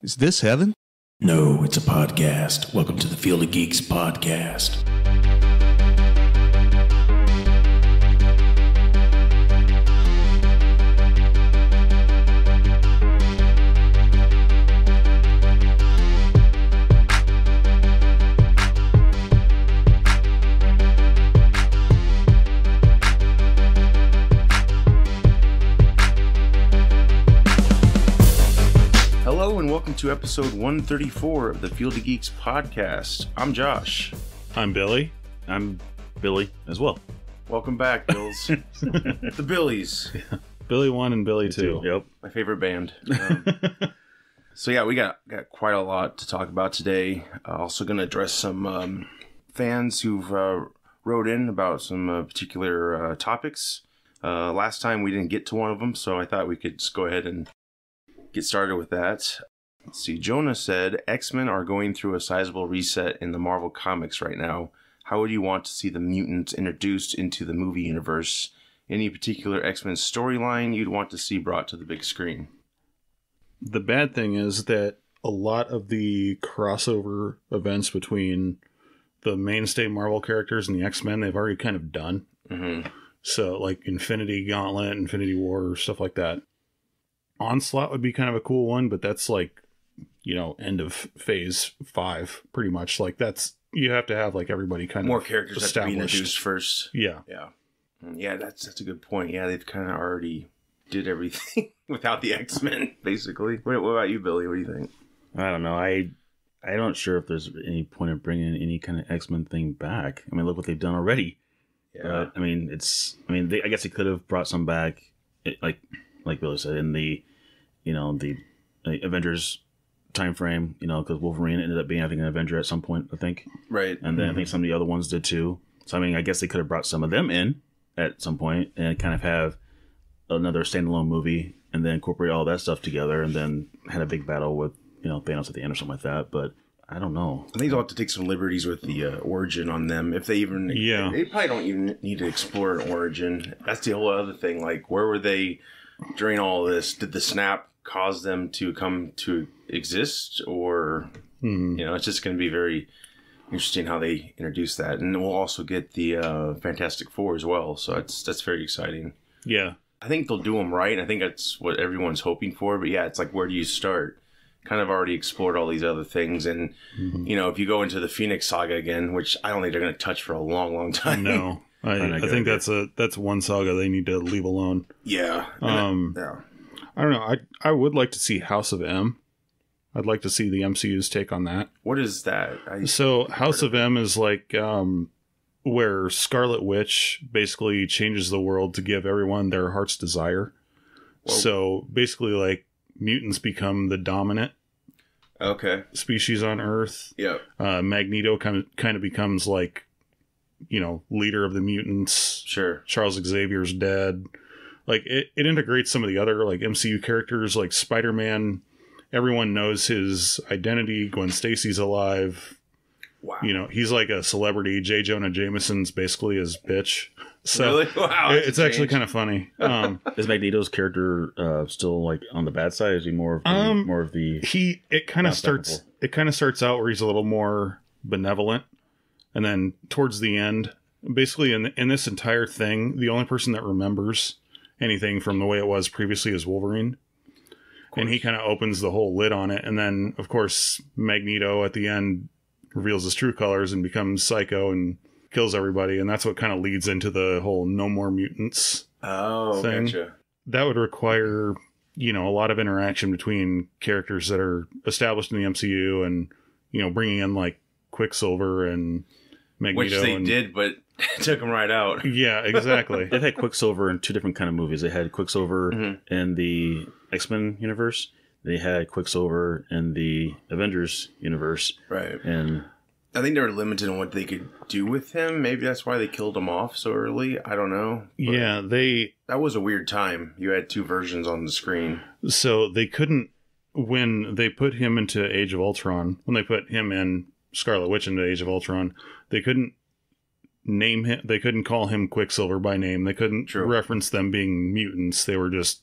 Is this heaven? No, it's a podcast. Welcome to the Field of Geeks podcast. To episode 134 of the Field of Geeks podcast. I'm Josh. I'm Billy. I'm Billy as well. Welcome back, Bills. the Billies, Billy one and Billy two. Yep. my favorite band. Um, so yeah, we got got quite a lot to talk about today. Uh, also going to address some um, fans who've uh, wrote in about some uh, particular uh, topics. Uh, last time we didn't get to one of them, so I thought we could just go ahead and get started with that. Let's see. Jonah said X Men are going through a sizable reset in the Marvel comics right now. How would you want to see the mutants introduced into the movie universe? Any particular X Men storyline you'd want to see brought to the big screen? The bad thing is that a lot of the crossover events between the mainstay Marvel characters and the X Men they've already kind of done. Mm-hmm. So like Infinity Gauntlet, Infinity War, stuff like that. Onslaught would be kind of a cool one, but that's like you know end of phase five, pretty much. Like that's you have to have like everybody kind More of more characters have to be introduced first. Yeah, Yeah, Mm, yeah, that's that's a good point. Yeah, they've kind of already did everything without the X Men, basically. What, what about you, Billy? What do you think? I don't know. I I don't sure if there's any point of bringing any kind of X Men thing back. I mean, look what they've done already. But I mean, it's. I mean, they, I guess they could have brought some back, it, like like Billy said in the, you know, the, the Avengers time frame. You know, because Wolverine ended up being I think an Avenger at some point. I think, right. and then I think some of the other ones did too. So I mean, I guess they could have brought some of them in at some point and kind of have another standalone movie and then incorporate all that stuff together and then had a big battle with you know Thanos at the end or something like that. But I don't know. I think they'll have to take some liberties with the uh, origin on them if they even. Yeah. They probably don't even need to explore an origin. That's the whole other thing. Like, where were they during all this? Did the snap cause them to come to exist, or Mhm. you know, it's just going to be very interesting how they introduce that, and we'll also get the uh, Fantastic Four as well. So that's that's very exciting. yeah. I think they'll do them right. I think that's what everyone's hoping for. But yeah, it's like where do you start? Kind of already explored all these other things, and you know, if you go into the Phoenix Saga again, which I don't think they're going to touch for a long, long time. No, I, Probably not I think that's a that's one saga they need to leave alone. yeah, Um, yeah, I don't know. I I would like to see House of M. I'd like to see the MCU's take on that. What is that? I, So House of M is like um, where Scarlet Witch basically changes the world to give everyone their heart's desire. Whoa. So basically, like mutants become the dominant okay, species on Earth. yeah, Uh, Magneto kind of kind of becomes like, you know, leader of the mutants. sure, Charles Xavier's dead. Like it, it integrates some of the other like MCU characters like Spider-Man. Everyone knows his identity. Gwen Stacy's alive. wow, You know, he's like a celebrity. J. Jonah Jameson's basically his bitch. So really? Wow, it- it's actually kind of funny. Um, Is Magneto's character uh, still like on the bad side? Is he more of the, Um, more of the he it kind of starts technical. it kind of starts out where he's a little more benevolent, and then towards the end, basically in in this entire thing, the only person that remembers anything from the way it was previously as Wolverine. And he kind of opens the whole lid on it, and then of course Magneto at the end reveals his true colors and becomes psycho and kills everybody, and that's what kind of leads into the whole no more mutants oh, thing. gotcha. that would require you know a lot of interaction between characters that are established in the MCU and you know bringing in like Quicksilver and Magneto Which they and, did, but took him right out. yeah exactly They've had Quicksilver in two different kind of movies. They had Quicksilver Mhm. in the X Men universe. They had Quicksilver in the Avengers universe, Right. and I think they were limited on what they could do with him. Maybe that's why they killed him off so early. I don't know. But yeah they That was a weird time. You had two versions on the screen. so they couldn't when they put him into Age of Ultron when they put him in Scarlet Witch into Age of Ultron they couldn't name him they couldn't call him Quicksilver by name they couldn't True. reference them being mutants they were just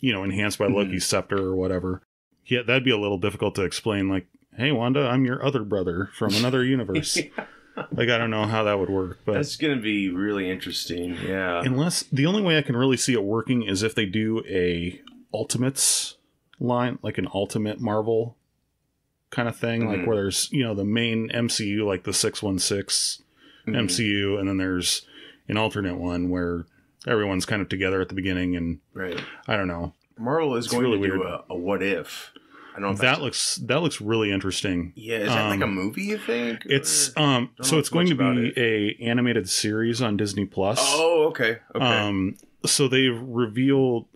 you know enhanced by Mhm. Loki's scepter or whatever yeah, that'd be a little difficult to explain. Like, hey, Wanda, I'm your other brother from another universe. Like, I don't know how that would work, but That's gonna be really interesting. Yeah. unless the only way I can really see it working is if they do a Ultimates line, like an Ultimate Marvel kind of thing, like Mhm. where there's you know the main MCU, like the six one six Mhm. MCU, and then there's an alternate one where everyone's kind of together at the beginning, and Right. I don't know. Marvel is It's going really to do a, a what if. I don't know if That looks that looks really interesting. Yeah, is that like a um, movie? You think? It's um so it's going to be a animated series on Disney Plus. Oh, okay. Okay. Um, so they've revealed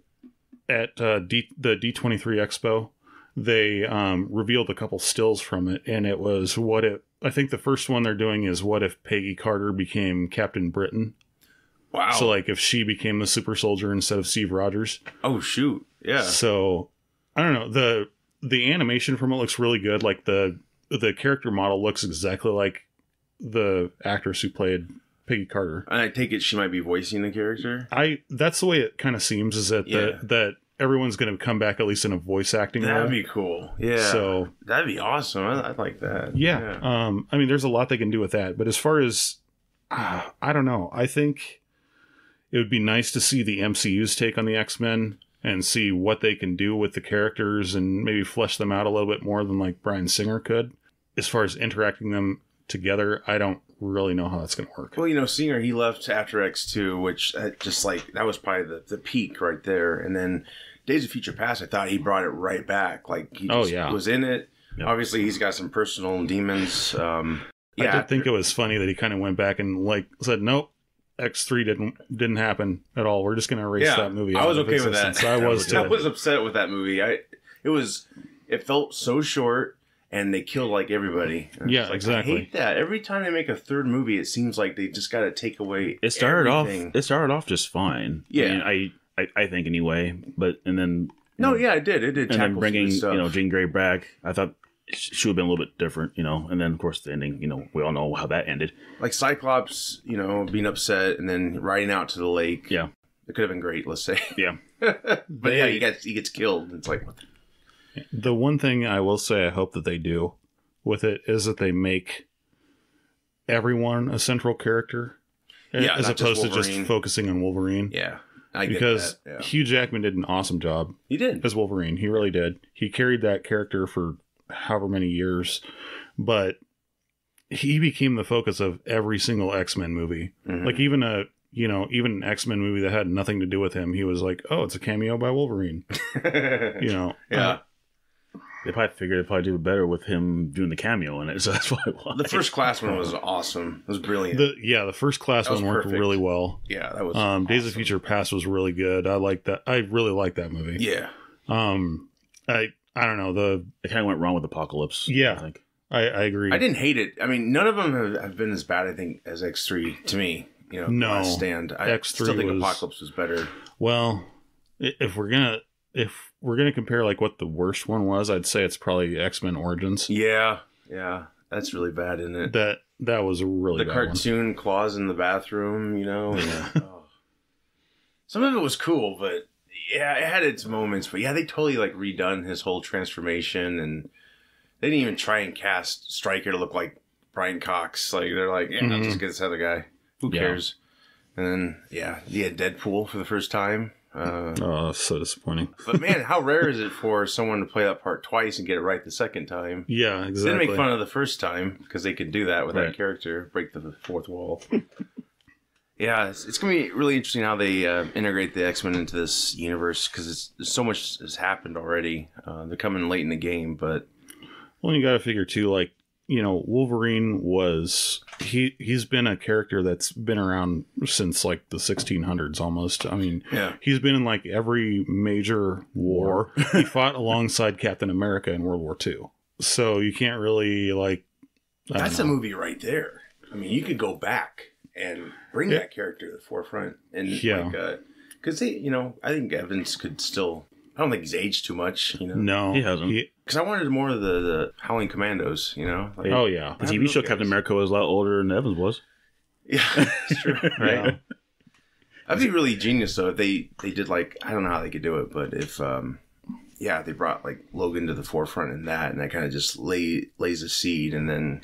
at uh, D, the D23 Expo, they um, revealed a couple stills from it, and it was what if. I think the first one they're doing is what if Peggy Carter became Captain Britain. wow. So like if she became the super soldier instead of Steve Rogers. oh shoot. Yeah. So I don't know the the animation from it looks really good. Like the the character model looks exactly like the actress who played Peggy Carter. And I take it she might be voicing the character. I that's the way it kind of seems is that Yeah. the, that everyone's going to come back at least in a voice acting role. That'd be cool. Yeah. So that'd be awesome. I, I'd like that. yeah, um, I mean, there's a lot they can do with that. But as far as uh, I don't know, I think it would be nice to see the MCU's take on the X Men and see what they can do with the characters and maybe flesh them out a little bit more than like Bryan Singer could. As far as interacting them together, I don't really know how that's going to work. Well, you know, Singer he left after X two, which uh, just like that was probably the, the peak right there. And then Days of Future Past, I thought he brought it right back. Like he Oh, just yeah. was in it. Yeah. Obviously, he's got some personal demons. Um, I did think it was funny that he kind of went back and like said, "Nope, X three didn't didn't happen at all. We're just going to erase yeah, that movie." I was okay with that. I was. I was upset with that movie. I it was it felt so short. And they kill like everybody. And Yeah, like, exactly. I hate that. Every time they make a third movie, it seems like they just got to take away. It started everything. off. It started off just fine. Yeah. I, mean, I, I I think anyway. But and then No, yeah, it did. It did. and then tackle some bringing you know Jean Grey back, I thought she should have been a little bit different, you know. And then of course the ending, you know, we all know how that ended. like Cyclops, you know, being upset and then riding out to the lake. Yeah. it could have been great. Let's say. Yeah. but yeah, he gets he gets killed. It's like what the- The one thing I will say I hope that they do with it is that they make everyone a central character, Yeah, as not just opposed to just focusing on Wolverine. yeah, I get because. Yeah. Hugh Jackman did an awesome job he did. as Wolverine. He really did. He carried that character for however many years, but he became the focus of every single X Men movie. Mhm. Like even a you know even an X Men movie that had nothing to do with him, he was like, oh, it's a cameo by Wolverine. You know, yeah, Uh, They probably figured they'd probably do better with him doing the cameo in it, so that's why. why. the first class one was awesome. It was brilliant. the yeah the first class one worked perfect. really well. yeah, that was. Um, Days of. Future Past was really good. I like that. I really like that movie. Yeah, Um, I I don't know the It kind of went wrong with Apocalypse. Yeah. I think. I, I agree. I didn't hate it. I mean, none of them have, have been as bad. I think as X three to me. You know, No. Stand. I X3 still think was- Apocalypse was better. Well, if we're gonna if we're gonna compare like what the worst one was, I'd say it's probably X Men Origins. Yeah, yeah, that's really bad, isn't it? That that was a really the bad one. cartoon claws in the bathroom, you know. and, oh. Some of it was cool, but yeah, it had its moments. But yeah, they totally like redone his whole transformation, and they didn't even try and cast Stryker to look like Brian Cox. Like they're like, yeah, Mhm. I'll just get this other guy. Who Yeah. cares? And then yeah, he had Deadpool for the first time. Uh, Oh, so disappointing. but man, how rare is it for someone to play that part twice and get it right the second time? Yeah, They exactly. didn't make fun of the first time because they could do that with Right. that character, break the fourth wall. yeah, it's, it's gonna be really interesting how they uh, integrate the X Men into this universe because so much has happened already. Uh, they're coming late in the game, but Well, you got to figure too, like you know, Wolverine was he he's been a character that's been around since like the 1600s almost. I mean, yeah, he's been in like every major war. he fought alongside Captain America in World War II. So you can't really like. I don't that's a movie right there. I mean, you could go back and bring Yeah. that character to the forefront, and Yeah. Uh, like, because they, you know, I think Evans could still. I don't think he's aged too much, you know, No, He hasn't. Because I wanted more of the the Howling Commandos, you know. Like, oh yeah, The TV show Captain. America was a lot older than Evans was. Yeah, it's true, right? Yeah. That'd be really genius though if they they did like I don't know how they could do it, but if um yeah, they brought like Logan to the forefront in that, and that kind of just lay lays a seed, and then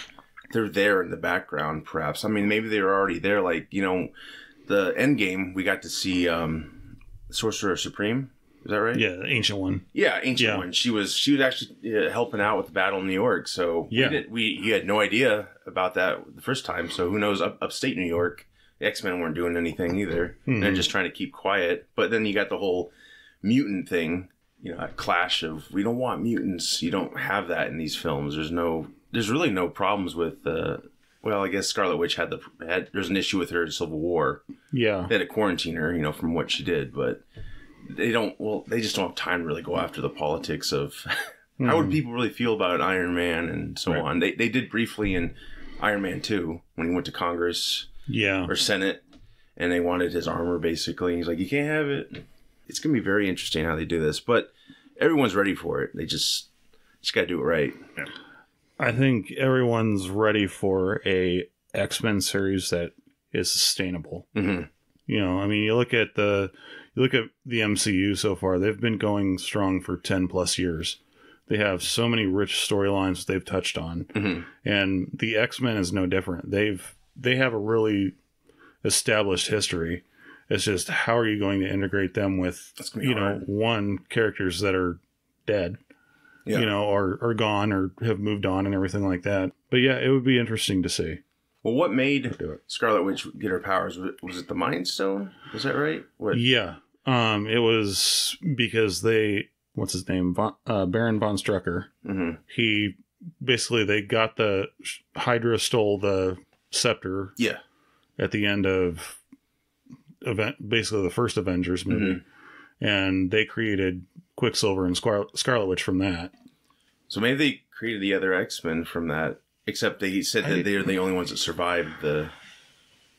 they're there in the background, perhaps. I mean, maybe they were already there. Like you know, the end game, we got to see um, Sorcerer Supreme. Is that right? Yeah, the ancient one. Yeah, ancient Yeah. one. She was she was actually uh, helping out with the battle in New York. So Yeah. we, we you had no idea about that the first time. So who knows? Up, upstate New York, the X Men weren't doing anything either. Mhm. They're just trying to keep quiet. But then you got the whole mutant thing. You know, a clash of we don't want mutants. You don't have that in these films. There's no. There's really no problems with. Uh, well, I guess Scarlet Witch had the had. There's an issue with her in Civil War Yeah. they had to quarantine her, you know, from what she did, but they don't. Well, they just don't have time to really go after the politics of how would people really feel about Iron Man and so Right. on. They they did briefly in Iron Man two when he went to Congress Yeah. or Senate, and they wanted his armor basically. He's like, you can't have it. It's gonna be very interesting how they do this, but everyone's ready for it. They just just gotta do it right. I think everyone's ready for a X Men series that is sustainable. hmm You know, I mean, you look at the you look at the MCU so far; they've been going strong for ten plus years. They have so many rich storylines they've touched on, hmm and the X Men is no different. They've they have a really established history. It's just how are you going to integrate them with you know one characters that are dead Yeah. you know, or are gone or have moved on and everything like that. But yeah, it would be interesting to see. Well, what made Scarlet Witch get her powers? Was it- Was it the Mind Stone? Was that right? What? Yeah, um, it was because they, what's his name, von, uh, Baron von Strucker. hmm He basically they got the Hydra stole the scepter Yeah. at the end of event, basically the first Avengers movie, and they created Quicksilver and Scar- Scarlet Witch from that. So maybe they created the other X Men from that, except they said I- that they're the only ones that survived the.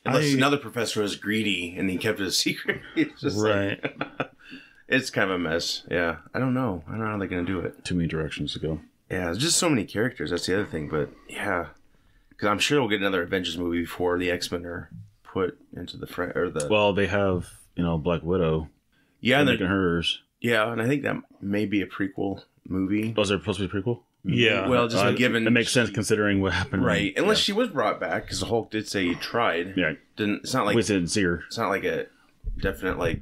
Unless I- another professor was greedy and he kept it a secret. it's just like- Right. it's kind of a mess. Yeah, I don't know. I don't know how they're gonna do it. Too many directions to go. Yeah, there's just so many characters. That's the other thing. But yeah, because I'm sure we'll get another Avengers movie before the X Men are put into the fr- or the. Well, they have you know Black Widow. yeah, They're and making hers. yeah, and I think that may be a prequel movie. Oh, was there supposed to be a prequel? Yeah. Well, just Uh, given it makes sense considering what happened. right? Unless she was brought back, because the Hulk did say he tried. Yeah, Didn't. It's not like we didn't see her. it's not like a definite like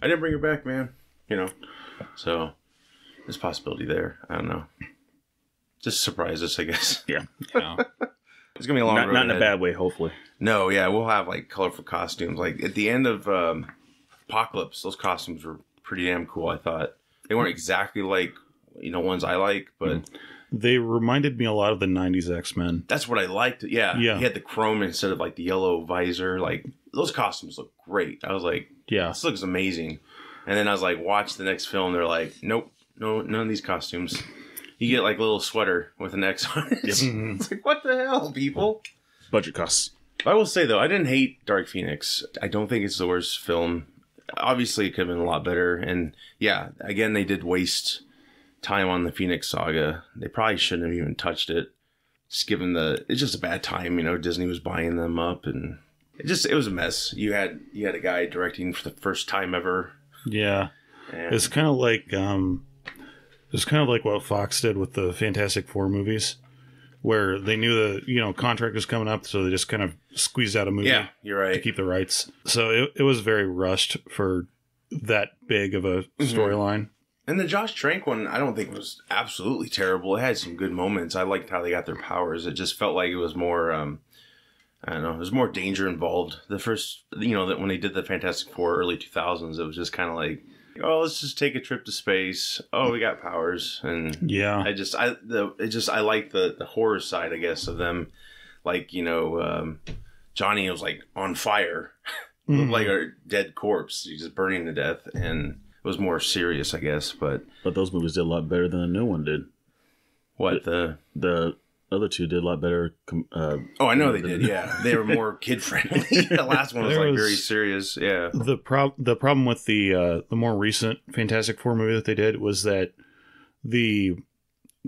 I didn't bring her back, man. You know, so there's possibility there. I don't know. Just surprise us, I guess. Yeah, It's gonna be a long not, road not in a bad way. Hopefully, No, yeah, we'll have like colorful costumes. Like at the end of um, Apocalypse, those costumes were pretty damn cool. I thought they weren't exactly like you know ones I like, but They reminded me a lot of the '90s X Men. that's what I liked. Yeah, Yeah. He had the chrome instead of like the yellow visor. Like those costumes look great. I was like, Yeah, this looks amazing. And then I was like, watch the next film. They're like, nope, no, none of these costumes. You get like a little sweater with an X on it. Mhm. It's like, what the hell, people? budget costs. I will say though, I didn't hate Dark Phoenix. I don't think it's the worst film. Obviously, it could have been a lot better. And yeah, again, they did waste time on the Phoenix saga. They probably shouldn't have even touched it. Just given the, it's just a bad time. You know, Disney was buying them up, and it just it was a mess. You had you had a guy directing for the first time ever. yeah. And It's kind of like um, it's kind of like what Fox did with the Fantastic Four movies, where they knew the you know contract was coming up, so they just kind of squeezed out a movie yeah, you're right. to keep the rights. So it, it was very rushed for that big of a Mm-hmm. And the Josh Trank one, I don't think was absolutely terrible. It had some good moments. I liked how they got their powers. It just felt like it was more, um, I don't know, there's more danger involved. The first, you know, that when they did the Fantastic Four early 2000s, it was just kind of like, oh, let's just take a trip to space. Oh, we got powers, and Yeah, I just, I the, it just, I like the the horror side, I guess, of them. Like you know, um, Johnny was like on fire, Mhm. like a dead corpse. He's just burning to death, and it was more serious, I guess. But But those movies did a lot better than the new one did. what the The other two did a lot better. Uh, Oh, I know they did. Yeah, they were more kid friendly. the last one was There like was- very serious. Yeah. the prob the problem with the uh, the more recent Fantastic Four movie that they did was that the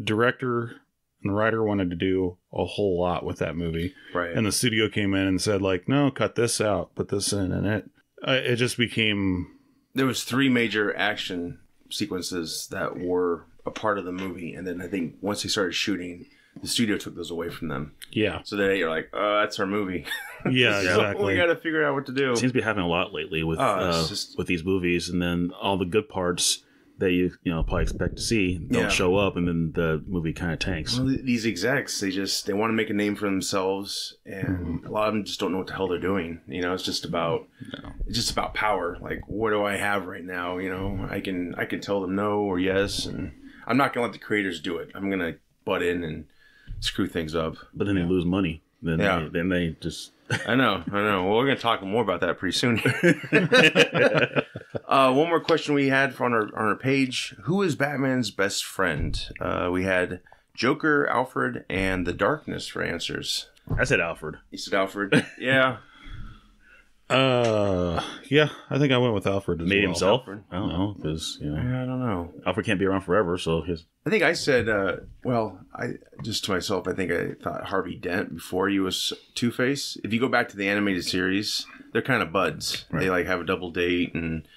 director and the writer wanted to do a whole lot with that movie, Right. and the studio came in and said like, no, cut this out, put this in, and it uh, it just became there was three major action sequences that were a part of the movie, and then I think once they started shooting, the studio took those away from them. Yeah. So then you're like, oh, that's our movie. Yeah, So exactly. we got to figure out what to do. It seems to be happening a lot lately with Oh, uh, just- with these movies, and then all the good parts that you you know probably expect to see don't Yeah. show up, and then the movie kind of tanks. Well, these execs, they just they want to make a name for themselves, and Mm-hmm. a lot of them just don't know what the hell they're doing. You know, it's just about it's just about power. Like, what do I have right now? You know, I can I can tell them no or yes, and I'm not gonna let the creators do it. I'm gonna butt in and screw things up. But then they lose money. Then Yeah. they, then they just I know, I know. Well, we're gonna talk more about that pretty soon. uh, one more question we had on our on our page: Who is Batman's best friend? Uh, we had Joker, Alfred, and the Darkness for answers. I said Alfred. You said Alfred. Yeah. Uh, yeah, I think I went with Alfred as Made well. himself. Alfred. I don't know because you know I don't know. Alfred can't be around forever, so his I think I said, uh, well, I just to myself, I think I thought Harvey Dent before he was Two Face. If you go back to the animated series, they're kind of buds. They like have a double date, and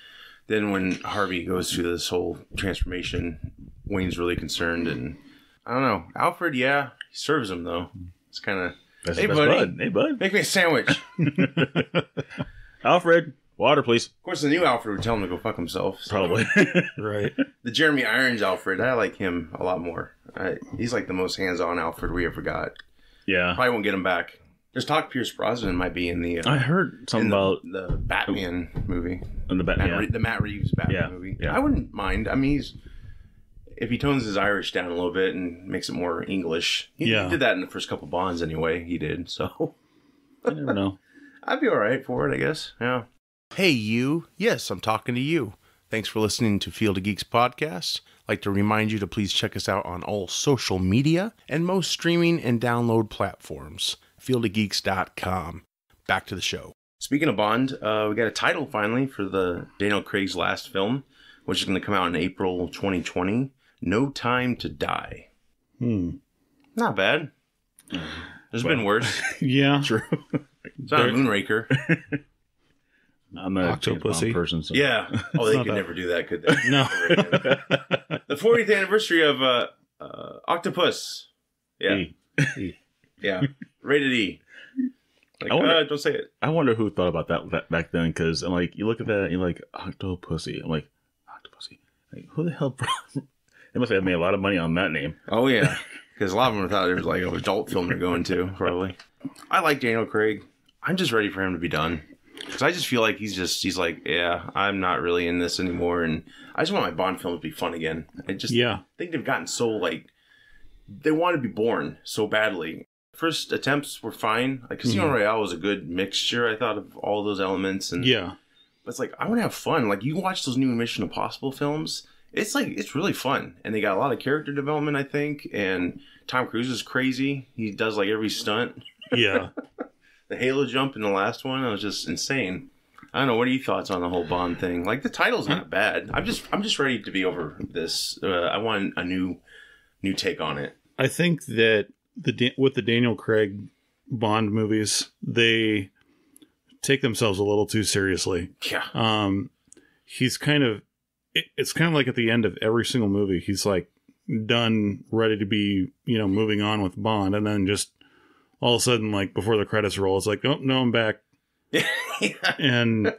then when Harvey goes through this whole transformation, Wayne's really concerned, and I don't know. Alfred, yeah, he serves him though. It's kind of that's Hey, buddy. bud. Hey bud, make me a sandwich. Alfred, water please. Of course, the new Alfred would tell him to go fuck himself. so- Probably. Right. The Jeremy Irons Alfred, I like him a lot more. I, he's like the most hands-on Alfred we ever got. yeah, Probably won't get him back. There's talk Pierce Brosnan might be in the uh, I heard something the, about the Batman movie, in the Matt Batman. Re- the Matt Reeves Batman Yeah, movie. yeah. I wouldn't mind. I mean, he's if he tones his Irish down a little bit and makes it more English. He, he did that in the first couple Bonds anyway. He did so. You never know. I'd be all right for it, I guess. Yeah. Hey, you. Yes, I'm talking to you. Thanks for listening to Field of Geeks podcast. I'd like to remind you to please check us out on all social media and most streaming and download platforms. Fieldofgeeks.com. Back to the show. Speaking of Bond, uh, we got a title finally for the Daniel Craig's last film, which is going to come out in April 2020. No Time to Die. Hmm. Not bad. There's been worse. Yeah. True. It's not a Moonraker. I'm not a James person. So. Yeah. Oh, they could bad. never do that, could they? No. the 40th anniversary of uh, uh, Octopus. Yeah, Hey, yeah. Rated E. Like, I wonder- uh, don't say it. I wonder who thought about that ba- back then because I'm like, you look at that, and you're like, Octopussy. I'm like, Octopussy. Like, who the hell? They must have made a lot of money on that name. Oh yeah, because a lot of them thought it was like an adult film they're going to. Probably. I like Daniel Craig. I'm just ready for him to be done. Because I just feel like he's just he's like, yeah, I'm not really in this anymore, and I just want my Bond film to be fun again. I just Yeah. think they've gotten so like they want to be Bourne so badly. First attempts were fine. Like Casino mm-hmm. Royale was a good mixture, I thought, of all those elements. And Yeah. but it's like I want to have fun. Like you watch those new Mission Impossible films, it's like it's really fun, and they got a lot of character development, I think. And Tom Cruise is crazy. He does like every stunt. Yeah. The Halo jump in the last one, was just insane. I don't know. What are your thoughts on the whole Bond thing? Like the title's not bad. I'm just I'm just ready to be over this. Uh, I want a new new take on it. I think that the with the Daniel Craig Bond movies, they take themselves a little too seriously. Yeah. Um, he's kind of it, it's kind of like at the end of every single movie, he's like done, ready to be you know moving on with Bond, and then just all of a sudden, like before the credits roll, it's like, oh no, I'm back, and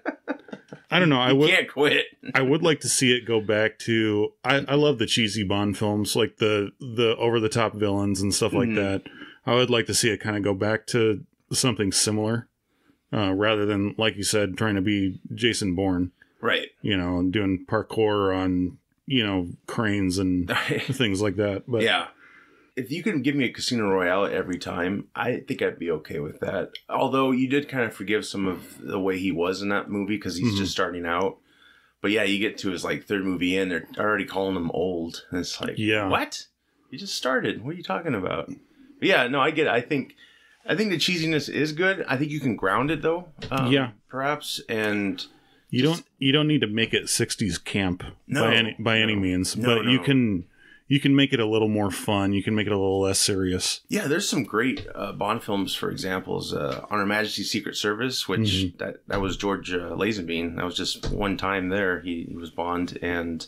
I don't know. I would can't quit. I would like to see it go back to I, I love the cheesy Bond films, like the the over the top villains and stuff like Mhm. that. I would like to see it kind of go back to something similar, uh, rather than like you said, trying to be Jason Bourne, Right. You know, and doing parkour on you know cranes and things like that. But yeah. If you can give me a Casino Royale every time, I think I'd be okay with that. Although you did kind of forgive some of the way he was in that movie because he's Mhm. just starting out. But yeah, you get to his like third movie in, they're already calling him old. And it's like, Yeah. what? You just started. What are you talking about? But yeah, no, I get it. I think, I think the cheesiness is good. I think you can ground it though. Um, Yeah. perhaps. And you don't you don't need to make it '60s camp No, by any by any means, No, but you can you can make it a little more fun. You can make it a little less serious. Yeah, there's some great uh, Bond films. For examples, uh, On Her Majesty's Secret Service, which Mhm. that that was George uh, Lazenby. That was just one time there. He, he was Bond, and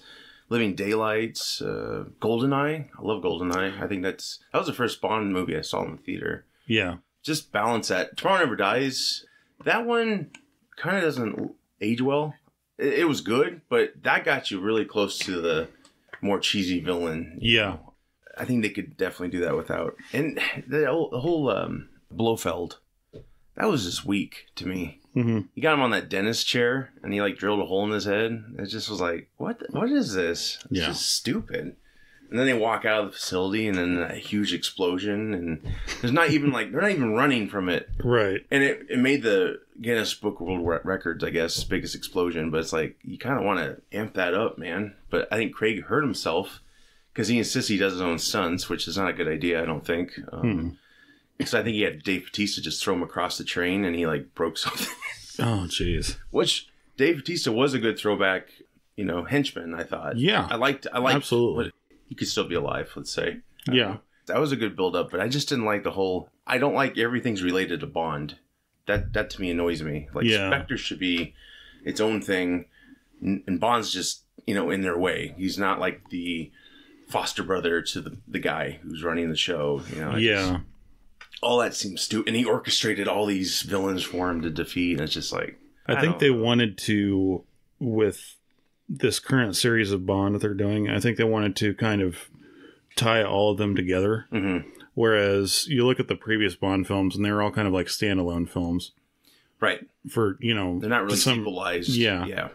Living Daylights, uh, Goldeneye. I love Goldeneye. I think that's that was the first Bond movie I saw in the theater. Yeah. Just balance that. Tomorrow Never Dies. That one kind of doesn't age well. It, it was good, but that got you really close to the more cheesy villain. Yeah. I think they could definitely do that without. And the whole, the whole um, Blofeld, that was just weak to me. hmm You got him on that dentist chair, and he like drilled a hole in his head. It just was like, what? What is this? It's Yeah. just stupid. And then they walk out of the facility, and then a huge explosion, and there's not even like they're not even running from it. Right. And it, it made the Guinness Book of World Records, I guess, biggest explosion. But it's like you kind of want to amp that up, man. But I think Craig hurt himself because he insists he does his own stunts, which is not a good idea. I don't think. Um, Because I think he had Dave Bautista just throw him across the train, and he like broke something. Oh, jeez. which Dave Bautista was a good throwback, you know, henchman. I thought. Yeah. I liked. I liked. Absolutely. What, he could still be alive. Let's say. Yeah. That was a good build up, but I just didn't like the whole. I don't like everything's related to Bond. That that to me annoys me. Like Yeah. Spectre should be its own thing, and and Bond's just you know in their way. He's not like the foster brother to the, the guy who's running the show. You know. I just- Yeah. all that seems stupid. And he orchestrated all these villains for him to defeat. And it's just like I, I think don't they know. wanted to, with this current series of Bond that they're doing, I think they wanted to kind of tie all of them together. Mhm. Whereas you look at the previous Bond films, and they're all kind of like standalone films. right. For you know, They're not really some- yeah. Yeah.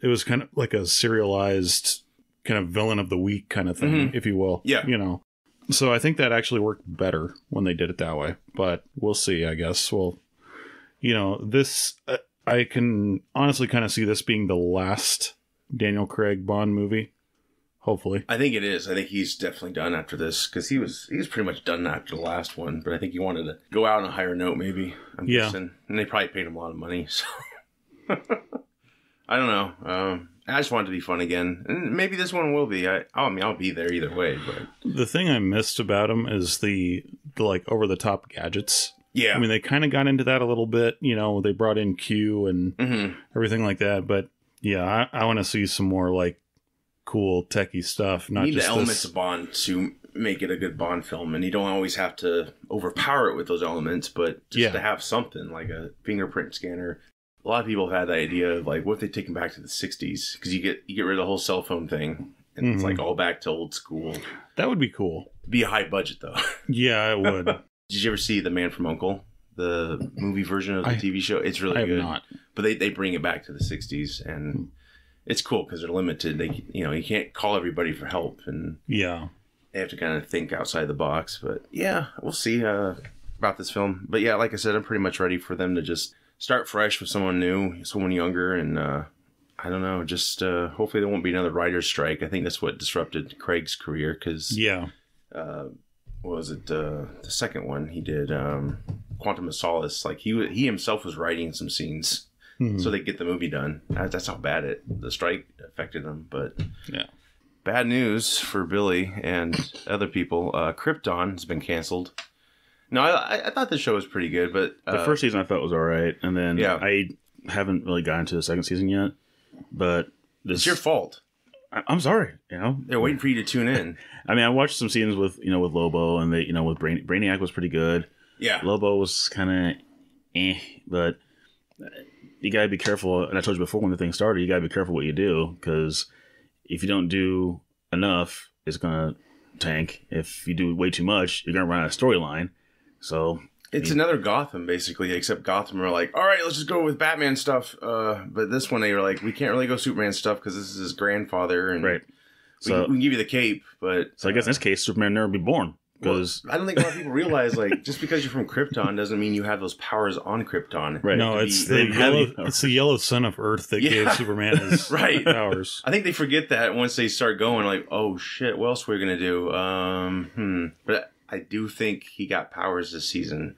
It was kind of like a serialized kind of villain of the week kind of thing, Mhm. if you will. Yeah. you know. So I think that actually worked better when they did it that way. But we'll see. I guess. Well, you know, this uh, I can honestly kind of see this being the last Daniel Craig Bond movie. Hopefully. I think it is. I think he's definitely done after this because he was he was pretty much done after the last one. But I think he wanted to go out on a higher note, maybe. I'm Yeah. guessing. And they probably paid him a lot of money. So I don't know. Um, I just want it to be fun again, and maybe this one will be. I, I mean, I'll be there either way. But The thing I missed about him is the, the like over the top gadgets. yeah, I mean, they kind of got into that a little bit. You know, they brought in Q and hmm everything like that. But yeah, I, I want to see some more like cool techie stuff. you Not need just the elements this. of Bond to make it a good Bond film, and you don't always have to overpower it with those elements, but just Yeah. to have something like a fingerprint scanner. A lot of people have had the idea of like, what if they take them back to the '60s? Because you get you get rid of the whole cell phone thing, and it's Mhm. like all back to old school. That would be cool. Be a high budget though. Yeah, it would. Did you ever see The Man from Uncle? The movie version of the I- TV show. It's really I have good. not. but they, they bring it back to the 60s and it's cool because they're limited they you know you can't call everybody for help and Yeah. they have to kind of think outside the box but yeah we'll see uh, about this film but yeah like i said i'm pretty much ready for them to just start fresh with someone new someone younger and uh, i don't know just uh, hopefully there won't be another writer's strike i think that's what disrupted craig's career because Yeah. uh, what was it uh, the second one he did um, quantum of solace like he wa- he himself was writing some scenes Mhm. so they get the movie done. That- That's how bad it the strike affected them. But Yeah. bad news for Billy and other people. Uh, Krypton has been canceled. No, I, I- I thought the show was pretty good, but uh, The first season I thought was all right, and then Yeah. I haven't really gotten to the second season yet. But this, it's your fault. I, I'm sorry. You know, They're waiting for you to tune in. I mean, I watched some scenes with you know with Lobo, and they you know with Brain, Brainiac was pretty good. Yeah, Lobo was kind of eh, but you gotta be careful. And I told you before when the thing started, you gotta be careful what you do because if you don't do enough, it's gonna tank. If you do way too much, you're gonna run out of storyline. So it's another Gotham basically, except Gotham are like, all right, let's just go with Batman stuff. Uh, but this one they were like, we can't really go Superman stuff because this is his grandfather, and right. we, So we can give you the cape, but so I guess in this case, Superman never be born because I don't think a lot of people realize like just because you're from Krypton doesn't mean you have those powers on Krypton. right. No, it's be- the they didn't have yellow. any- It's the yellow sun of Earth that Yeah. gave Superman his Right. powers. I think they forget that once they start going, like, oh shit, what else we're gonna do? Um, hmm. But I do think he got powers this season.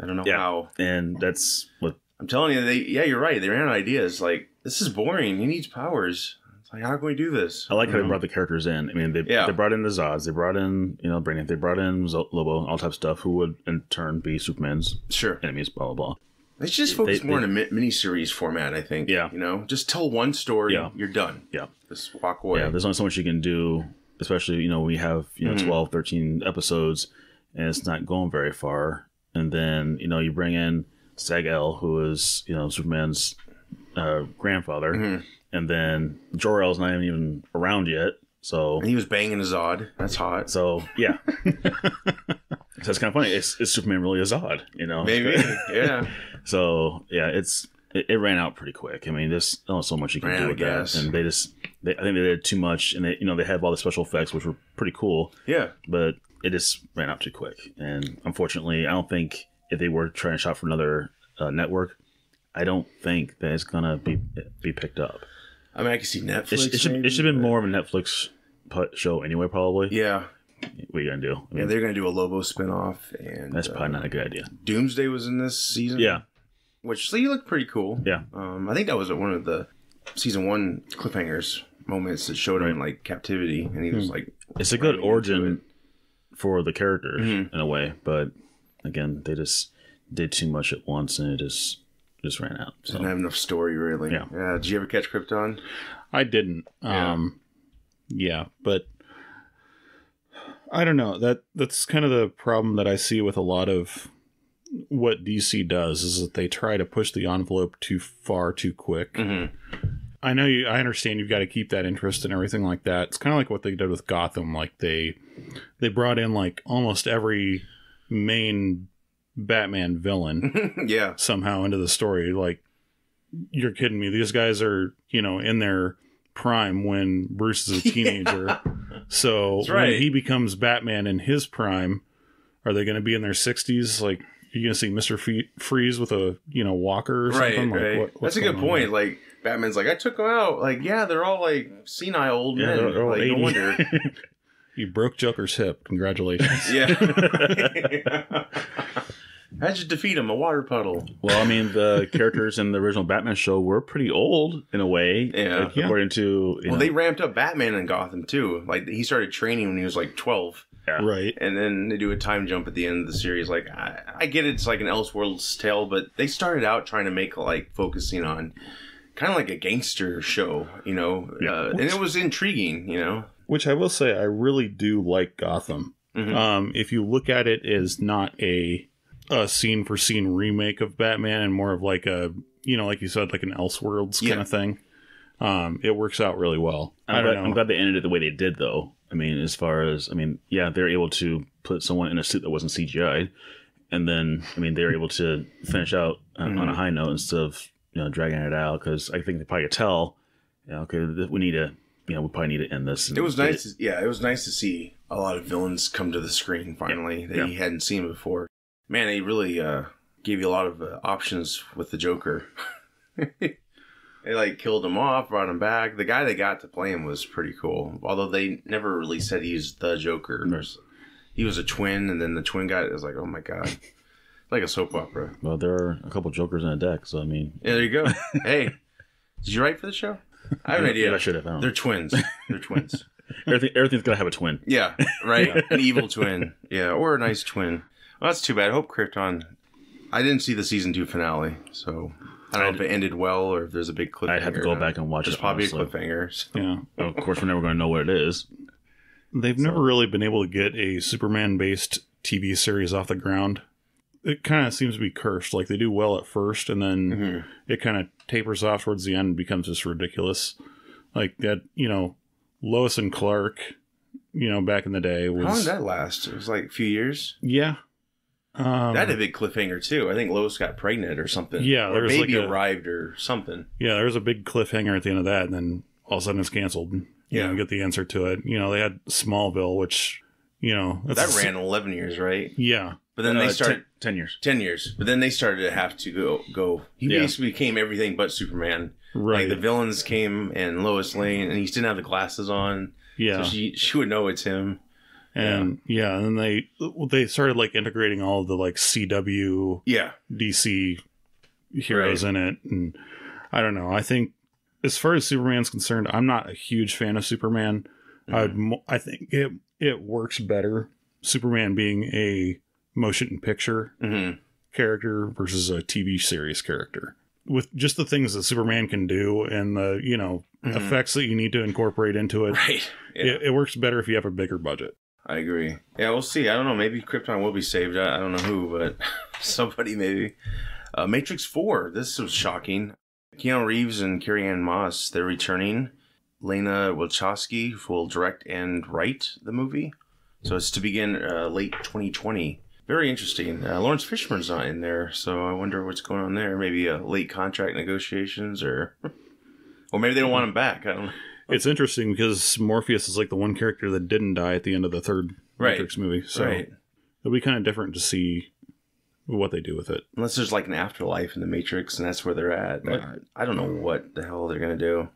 I don't know Yeah. how. and that's what I'm telling you, they yeah, you're right. They ran out of ideas. Like, this is boring. He needs powers. Like, how can we do this? I like how You they brought the characters in. I mean, they Yeah. they brought in the Zods, they brought in you know Brainiac, they brought in Lobo, all type of stuff, who would in turn be Superman's Sure. enemies, blah blah blah. They just focus They- more they- in a mi- miniseries format. I think. Yeah. You know, just tell one story. Yeah. You're done. Yeah. Just walk away. Yeah, there's only so much you can do, especially, you know, we have, you know, Mhm. 12, 13 episodes and it's not going very far. And then, you know, you bring in Seg-El, who is, you know, Superman's uh, grandfather. Mhm. And then Jor-El's not even around yet. So, And he was banging a Zod. That's hot. so yeah. so it's kind of funny. Is, is Superman really a Zod? You know? Maybe. yeah. So yeah, it's it, it ran out pretty quick. I mean, there's not so much you can Ran do with that, and they just they, I think they did too much, and they you know they have all the special effects which were pretty cool, Yeah. but it just ran out too quick. And unfortunately, I don't think if they were trying to shop for another uh, network, I don't think that it's gonna be be picked up. I mean, I can see It, Netflix. it should maybe, it should have been but- more of a Netflix show anyway. Probably. Yeah. What are you gonna do? I Yeah, they're gonna do a Lobo spinoff, and that's uh, probably not a good idea. Doomsday was in this season. Yeah. which so he looked pretty cool. Yeah. um, I think that was one of the season one cliffhangers moments that showed him in like captivity, and he was Hmm. like, It's a good origin for the character Mhm. in a way, but again, they just did too much at once and it just just ran out. So didn't have enough story really. Yeah. yeah. Did you ever catch Krypton? I didn't. Yeah. Um, yeah, but I don't know. That that's kind of the problem that I see with a lot of what DC does is that they try to push the envelope too far too quick. Mm-hmm. I know you. I understand you've got to keep that interest and everything like that. It's kind of like what they did with Gotham. Like they they brought in like almost every main Batman villain yeah. somehow into the story. Like, you're kidding me. These guys are, you know, in their prime when Bruce is a teenager. So right. when he becomes Batman in his prime, are they going to be in their 60s? Like, you're going to see Mister Fe- Freeze with a, you know, walker or Right, something? Like, right. what- That's a good point. here? Like Batman's like, I took them out. Like, yeah, they're all like senile old Yeah, men. they're- they're like, no wonder. You broke Joker's hip. Congratulations. yeah. How'd you defeat him? A water puddle. well, I mean, the characters in the original Batman show were pretty old in a way, Yeah. like, according to you Well, know, they ramped up Batman in Gotham too. Like he started training when he was like twelve, right. and then they do a time jump at the end of the series. Like I, I get it's like an Elseworlds tale, but they started out trying to make like focusing on kind of like a gangster show, you know, Yeah. uh, and it was intriguing, you know. Which I will say, I really do like Gotham. Mhm. Um, if you look at it as not a a scene for scene remake of Batman and more of like a you know, like you said, like an Elseworlds Yeah. kind of thing, um, it works out really well. I I'm don't glad, know. I'm glad they ended it the way they did, though. I mean, as far as I mean, yeah, they're able to put someone in a suit that wasn't CGI, and then I mean, they're able to finish out uh, on a Mhm. high note instead of you know dragging it out because I think they probably could tell, you know, okay, we need to, you know, we probably need to end this. It was nice. To, yeah, it was nice to see a lot of villains come to the screen finally that Yeah. you hadn't seen before. Man, they really uh, gave you a lot of uh, options with the Joker. they like killed him off, brought him back. The guy they got to play him was pretty cool. Although they never really said he's the Joker. He was a twin, and then the twin guy was like, "Oh my god." Like a soap opera. Well, there are a couple jokers in a deck, so I mean, Yeah, there you go. hey, did you write for the show? I have an idea. I should have. I. They're twins. They're twins. Everything, everything's gonna have a twin. Yeah, right. An evil twin. Yeah, or a nice twin. Well, that's too bad. I hope Krypton. I didn't see the season two finale, so I don't know if it ended well or if there's a big cliffhanger. I'd have to go back and watch There's it. probably honestly. a cliffhanger. So. yeah, Of course, we're never going to know what it is. they've never really been able to get a Superman based TV series off the ground. It kind of seems to be cursed. Like they do well at first, and then Mhm. it kind of tapers off towards the end and becomes just ridiculous. Like that, you know, Lois and Clark, you know, back in the day was How long did that last? It was like a few years. yeah. Um, that had a big cliffhanger too. I think Lois got pregnant or something. Yeah, or was baby like a- arrived or something. yeah, there was a big cliffhanger at the end of that, and then all of a sudden it's canceled. You Yeah. know, get the answer to it. You know, they had Smallville, which you know that's That ran eleven years, right? Yeah, But then Uh, they started 10 years. ten years. But then they started to have to go go. He Yeah. basically became everything but Superman. right. Like the villains came and Lois Lane, and he didn't have the glasses on, yeah, so she she would know it's him. And yeah. and then they they started like integrating all of the like CW Yeah, DC heroes Right. in it, and I don't know. I think as far as Superman's concerned, I'm not a huge fan of Superman. Mm-hmm. I'd I think it it works better Superman being a motion picture hmm character versus a TV series character. With just the things that Superman can do and the, you know, Mhm. effects that you need to incorporate into it, Right. Yeah. it, it works better if you have a bigger budget. I agree. Yeah, we'll see. I don't know. Maybe Krypton will be saved. I, I don't know who, but somebody maybe. Uh, Matrix 4. This was shocking. Keanu Reeves and Carrie-Anne Moss, they're returning. Lana Wachowski will direct and write the movie. So it's to begin uh, late 2020. Very interesting. Uh, Laurence Fishburne's not in there, so I wonder what's going on there. Maybe a late contract negotiations, or or maybe they don't want him back. I don't know. It's interesting because Morpheus is like the one character that didn't die at the end of the third Right. Matrix movie. So right. it'll be kind of different to see what they do with it. Unless there's like an afterlife in the Matrix and that's where they're at. But I don't know what the hell they're gonna do.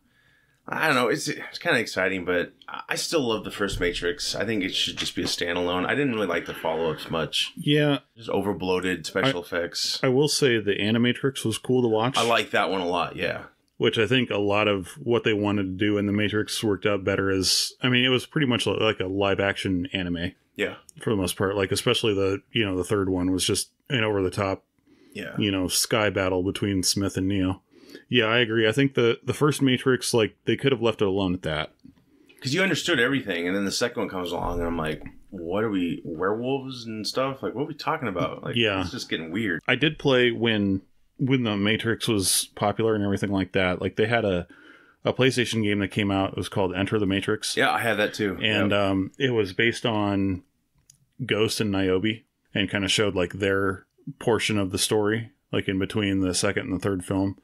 I don't know. It's it's kind of exciting, but I I still love the first Matrix. I think it should just be a standalone. I didn't really like the follow ups much. Yeah, Just over bloated special effects. I will say the Animatrix was cool to watch. I like that one a lot. Yeah. Which I think a lot of what they wanted to do in the Matrix worked out better. As I mean, it was pretty much like a live action anime Yeah. for the most part. Like especially the you know the third one was just an over the top Yeah. you know sky battle between Smith and Neo. Yeah, I agree. I think the the first Matrix like they could have left it alone at that. Because you understood everything, and then the second one comes along, and I'm like, what are we werewolves and stuff? Like, what are we talking about? Like, Yeah. it's just getting weird. I did play when when the Matrix was popular and everything like that. Like they had a a PlayStation game that came out. It was called Enter the Matrix. Yeah, I had that too. and Yep. um, it was based on Ghost and Niobe, and kind of showed like their portion of the story, like in between the second and the third film.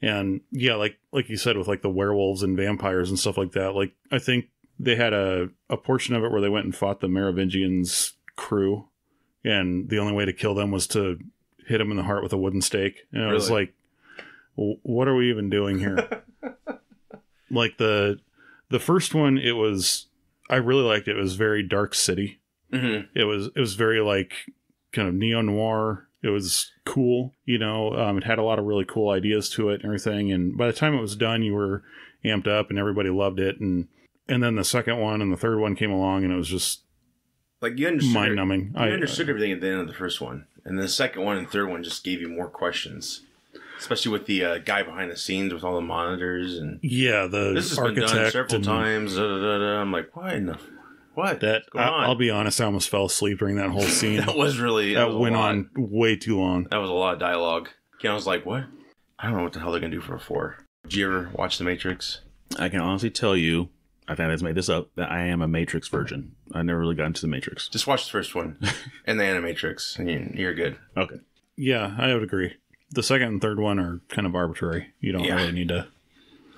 And yeah, like like you said, with like the werewolves and vampires and stuff like that. Like I think they had a a portion of it where they went and fought the Merovingians' crew, and the only way to kill them was to hit them in the heart with a wooden stake. And it was like, what are we even doing here? like the the first one, it was I really liked it. It was very dark city. Mhm. It was it was very like kind of neo noir. It was cool, you know. Um, it had a lot of really cool ideas to it and everything. And by the time it was done, you were amped up and everybody loved it. And and then the second one and the third one came along, and it was just like you understood mind numbing. You understood everything at the end of the first one, and the second one and third one just gave you more questions, especially with the uh, guy behind the scenes with all the monitors and yeah, the this has been done architect several and times. Da, da, da, da. I'm like, what? In the, what? that. What's going I, on? I'll be honest, I almost fell asleep during that whole scene. that was really that, that was went on way too long. That was a lot of dialogue. I was like, what? I don't know what the hell they're gonna do for a four. Did you ever watch The Matrix? I can honestly tell you, I think I just made this up, that I am a Matrix virgin. I never really got into the Matrix. Just watch the first one and the Animatrix, and you- you're good. Okay. Yeah, I would agree. The second and third one are kind of arbitrary. You don't Yeah. really need to.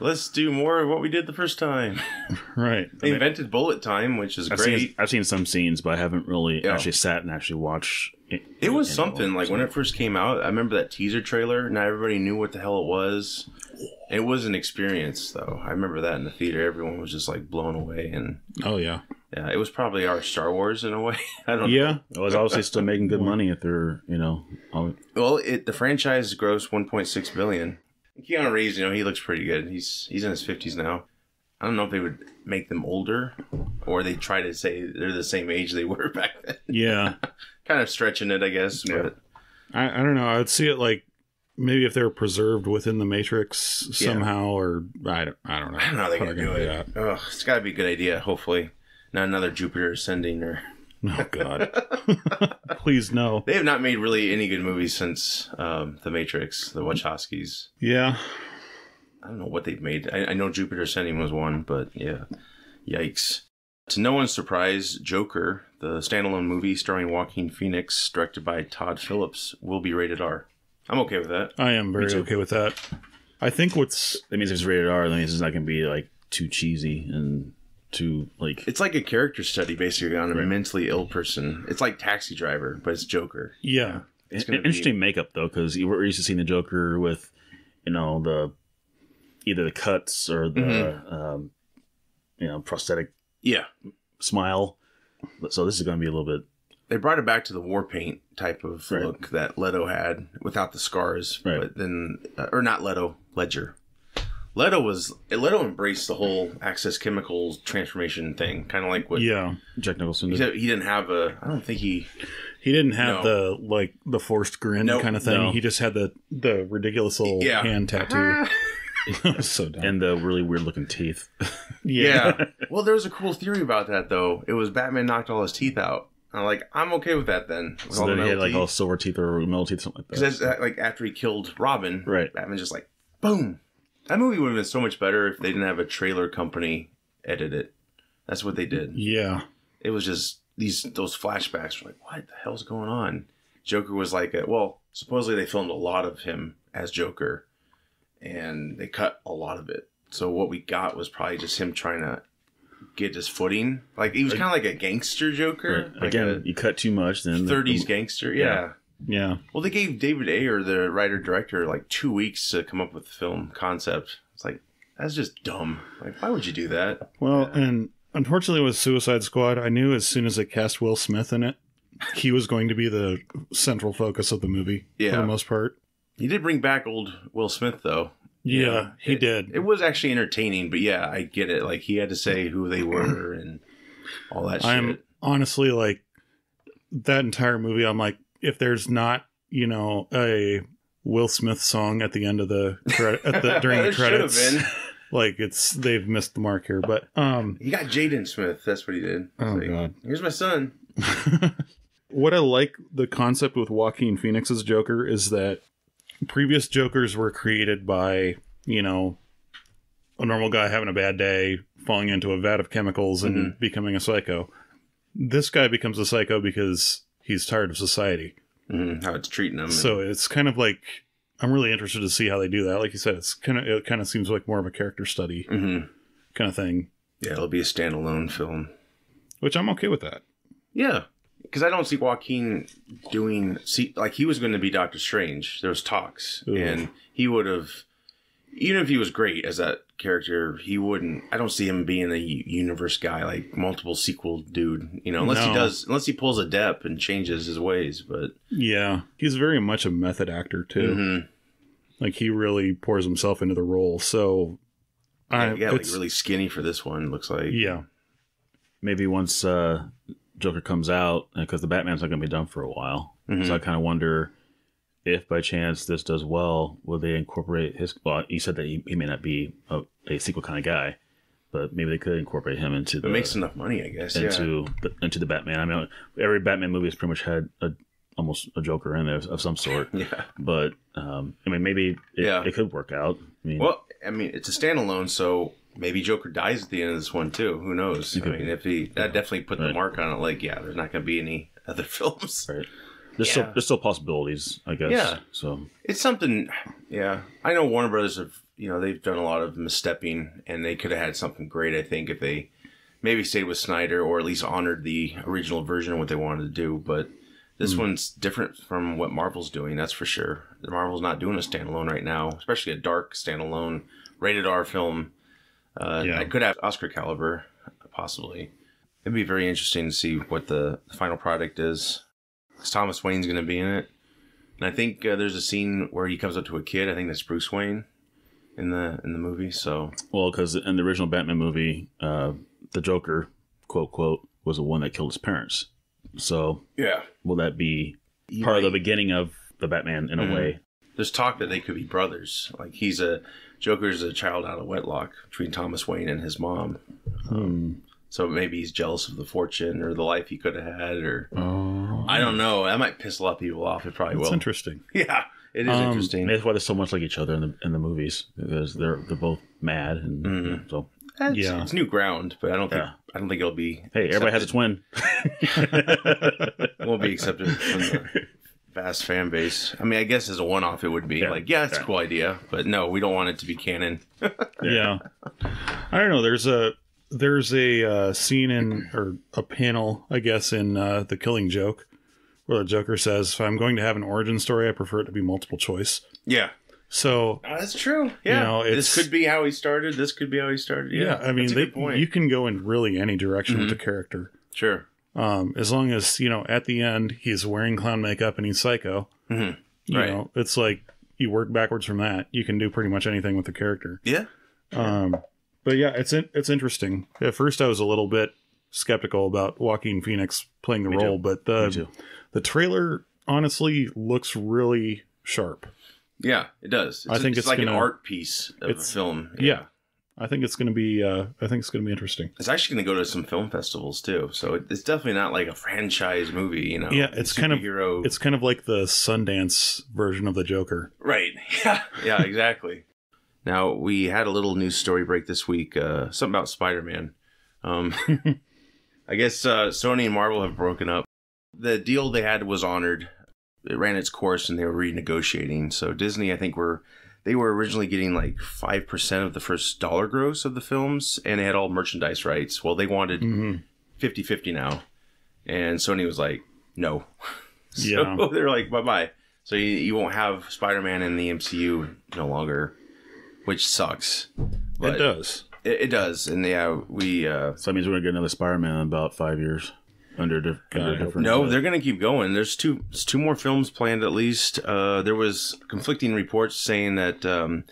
Let's do more of what we did the first time. Right. They invented bullet time, which is I've great. seen, I've seen some scenes, but I haven't really Yeah. actually sat and actually watched it. It was in- something like when it first came out. I remember that teaser trailer. Not everybody knew what the hell it was. It was an experience, though. I remember that in the theater. Everyone was just like blown away, and Oh yeah. yeah, it was probably our Star Wars in a way. I don't. Yeah. It was obviously still making good money if they're, you know, all- know. Well, it the franchise grossed 1.6 billion. Keanu Reeves, you know, he looks pretty good. He's he's in his 50s now. I don't know if they would make them older, or they try to say they're the same age they were back then. Yeah. Kind of stretching it, I guess. But I, I don't know. I would see it like maybe if they're preserved within the Matrix Yeah. somehow, or I don't. I don't know. I don't know how they're gonna they're do gonna it. Ugh, it's got to be a good idea. Hopefully, not another Jupiter ascending. Or Oh God. Please no. they have not made really any good movies since um, the Matrix, the Wachowskis. Yeah. I don't know what they've made. I, I know Jupiter ascending was one, but yeah, yikes. To no one's surprise, Joker, the standalone movie starring Joaquin Phoenix, directed by Todd Phillips, will be rated R. I'm okay with that. I am very okay with that. I think what's that means if it's rated R, that means it's not going to be like too cheesy and too like. It's like a character study basically on a Right. mentally ill person. It's like Taxi Driver, but it's Joker. yeah. It's An gonna be- interesting makeup though, because we're used to seeing the Joker with, you know, the either the cuts or the Mhm. um, you know prosthetic Yeah, smile. So this is going to be a little bit they brought it back to the war paint type of Right. look that Leto had without the scars. Right. But then, uh, or not Leto, Ledger. Leto was Leto embraced the whole Access Chemicals transformation thing, kind of like what Yeah. Jack Nicholson. he Did. said. He didn't have a. I don't think he. He didn't have No. the like the forced grin Nope, kind of thing. no. He just had the the ridiculous little Yeah. hand tattoo. It was so dumb. and the really weird looking teeth. Yeah. well, there was a cool theory about that though. It was Batman knocked all his teeth out. I'm like, I'm okay with that then. With So all the he had metal like all silver teeth or metal teeth, something like that. Because uh, like after he killed Robin, Right. Batman just like boom. That movie would have been so much better if they didn't have a trailer company edit it. That's what they did. yeah. It was just these those flashbacks were like, what the hell's going on? Joker was like, a, well, supposedly they filmed a lot of him as Joker, and they cut a lot of it. So what we got was probably just him trying to get his footing. Like he was kind of like a gangster Joker, Right. like Again, you cut too much, then the- 30s gangster. Yeah. Yeah. Yeah. Well, they gave David Ayer, the writer director, like two weeks to come up with the film concept. It's like that's just dumb. Like, why would you do that? Well, and unfortunately with Suicide Squad, I knew as soon as it cast Will Smith in it, he was going to be the central focus of the movie yeah. for the most part. He did bring back old Will Smith though. Yeah, he it, did. It was actually entertaining, but yeah, I get it. Like he had to say who they were and all that shit. I'm honestly like that entire movie. I'm like, if there's not, you know, a Will Smith song at the end of the credit at the during the There credits, been. like it's they've missed the mark here. But um, He got Jaden Smith. That's what he did. Oh, Like, God. Here's my son. what I like the concept with Joaquin Phoenix's Joker is that previous Jokers were created by you know a normal guy having a bad day, falling into a vat of chemicals, and becoming a psycho. This guy becomes a psycho because he's tired of society. Mhm, how it's treating him. So it's kind of like I'm really interested to see how they do that. Like you said, it's kind of it kind of seems like more of a character study hmm kind of thing, yeah, it'll be a standalone film. which I'm okay with that. Yeah, because I don't see Joaquin doing see like he was going to be Doctor Strange. There was talks, Ooh. and he would have, even if he was great as that character, he wouldn't. I don't see him being a universe guy like multiple sequel dude. You know, unless he does, unless he pulls a Depp and changes his ways. But Yeah, he's very much a method actor too. Mhm. Like he really pours himself into the role. So, I, yeah, he got like really skinny for this one. Looks like yeah, maybe once uh, Joker comes out, because the Batman's not going to be done for a while. Mhm. So I kind of wonder if by chance this does well, will they incorporate his? Well, you said that he, he may not be a, a sequel kind of guy, but maybe they could incorporate him into the it makes enough money, I guess. Yeah. into the, into the Batman. I mean, every Batman movie has pretty much had a almost a Joker in there of some sort. Yeah. But um, I mean, maybe it, Yeah. it could work out. I mean, Well, I mean, it's a standalone, so maybe Joker dies at the end of this one too. Who knows? I mean, if he that definitely put the mark on it. Like, yeah, there's not going to be any other films. right. There's Yeah. still there's still possibilities, I guess. Yeah. So It's something. Yeah, I know Warner Brothers have. You know, they've done a lot of misstepping, and they could have had something great. I think if they maybe stayed with Snyder or at least honored the original version of what they wanted to do. But this hmm. one's different from what Marvel's doing. That's for sure. Marvel's not doing a standalone right now, especially a dark standalone rated R film. Uh, Yeah. I could have Oscar caliber, possibly. It'd be very interesting to see what the, final product is. 'Cause Thomas Wayne's going to be in it, and I think uh, there's a scene where he comes up to a kid. I think that's Bruce Wayne in the in the movie. So well, because in the original Batman movie, uh, the Joker, quote quote, was the one that killed his parents. So yeah, will that be part of the beginning of the Batman in a Mhm. way? there's talk that they could be brothers. Like he's a Joker's a child out of wedlock between Thomas Wayne and his mom. Hmm. So maybe he's jealous of the fortune or the life he could have had, or Oh, I don't know. That might piss a lot of people off. It probably that's will. interesting. Yeah, it is Um, interesting. That's why they're so much like each other in the in the movies because they're they're both mad and Mhm. so It's, yeah. it's new ground, but I don't think Yeah. I don't think it'll be. hey, everybody has a twin. won't be accepted from the vast fan base. I mean, I guess as a one-off, it would be Yeah. like, yeah, it's Yeah. a cool idea, but no, we don't want it to be canon. Yeah. I don't know. There's a there's a uh, scene in or a panel, I guess, in uh, the Killing Joke, where the Joker says, "If I'm going to have an origin story, I prefer it to be multiple choice." Yeah, So that's true. Yeah, know, this could be how he started. This could be how he started. Yeah, yeah, I mean, that's a they, good point. Mm-hmm. you can go in really any direction with the character. sure. Um, as long as you know, at the end, he's wearing clown makeup and he's psycho. Mhm. You Right. know, it's like you work backwards from that. You can do pretty much anything with the character. Yeah, Um, but yeah, it's in, it's interesting. At first, I was a little bit skeptical about Joaquin Phoenix playing the Me role, too. but the the trailer honestly looks really sharp. Yeah, it does. I think it's like an gonna- art piece of it's- a film. Yeah. I think it's going to be. Uh, I think it's going to be interesting. It's actually going to go to some film festivals too, so it, it's definitely not like a franchise movie. You know, Yeah, it's kind of-. It's kind of like the Sundance version of the Joker. right. Yeah, yeah, exactly. now we had a little news story break this week. Uh, something about Spider Man. Um, I guess uh, Sony and Marvel have broken up. The deal they had was honored. It ran its course, and they were renegotiating. So Disney, I think, were they were originally getting like five percent of the first dollar gross of the films, and they had all merchandise rights. Well, they wanted hmm 50 50 now. And Sony was like, no. so Yeah. they're like, bye bye. So you, you won't have Spider Man in the MCU no longer, which sucks. But it does. It, it does. And yeah, we. Uh, So that means we're gonna get another Spider-Man in about five years under, di- under different. no, uh, they're going to keep going. There's two there's two more films planned at least. Uh, there was conflicting reports saying that um,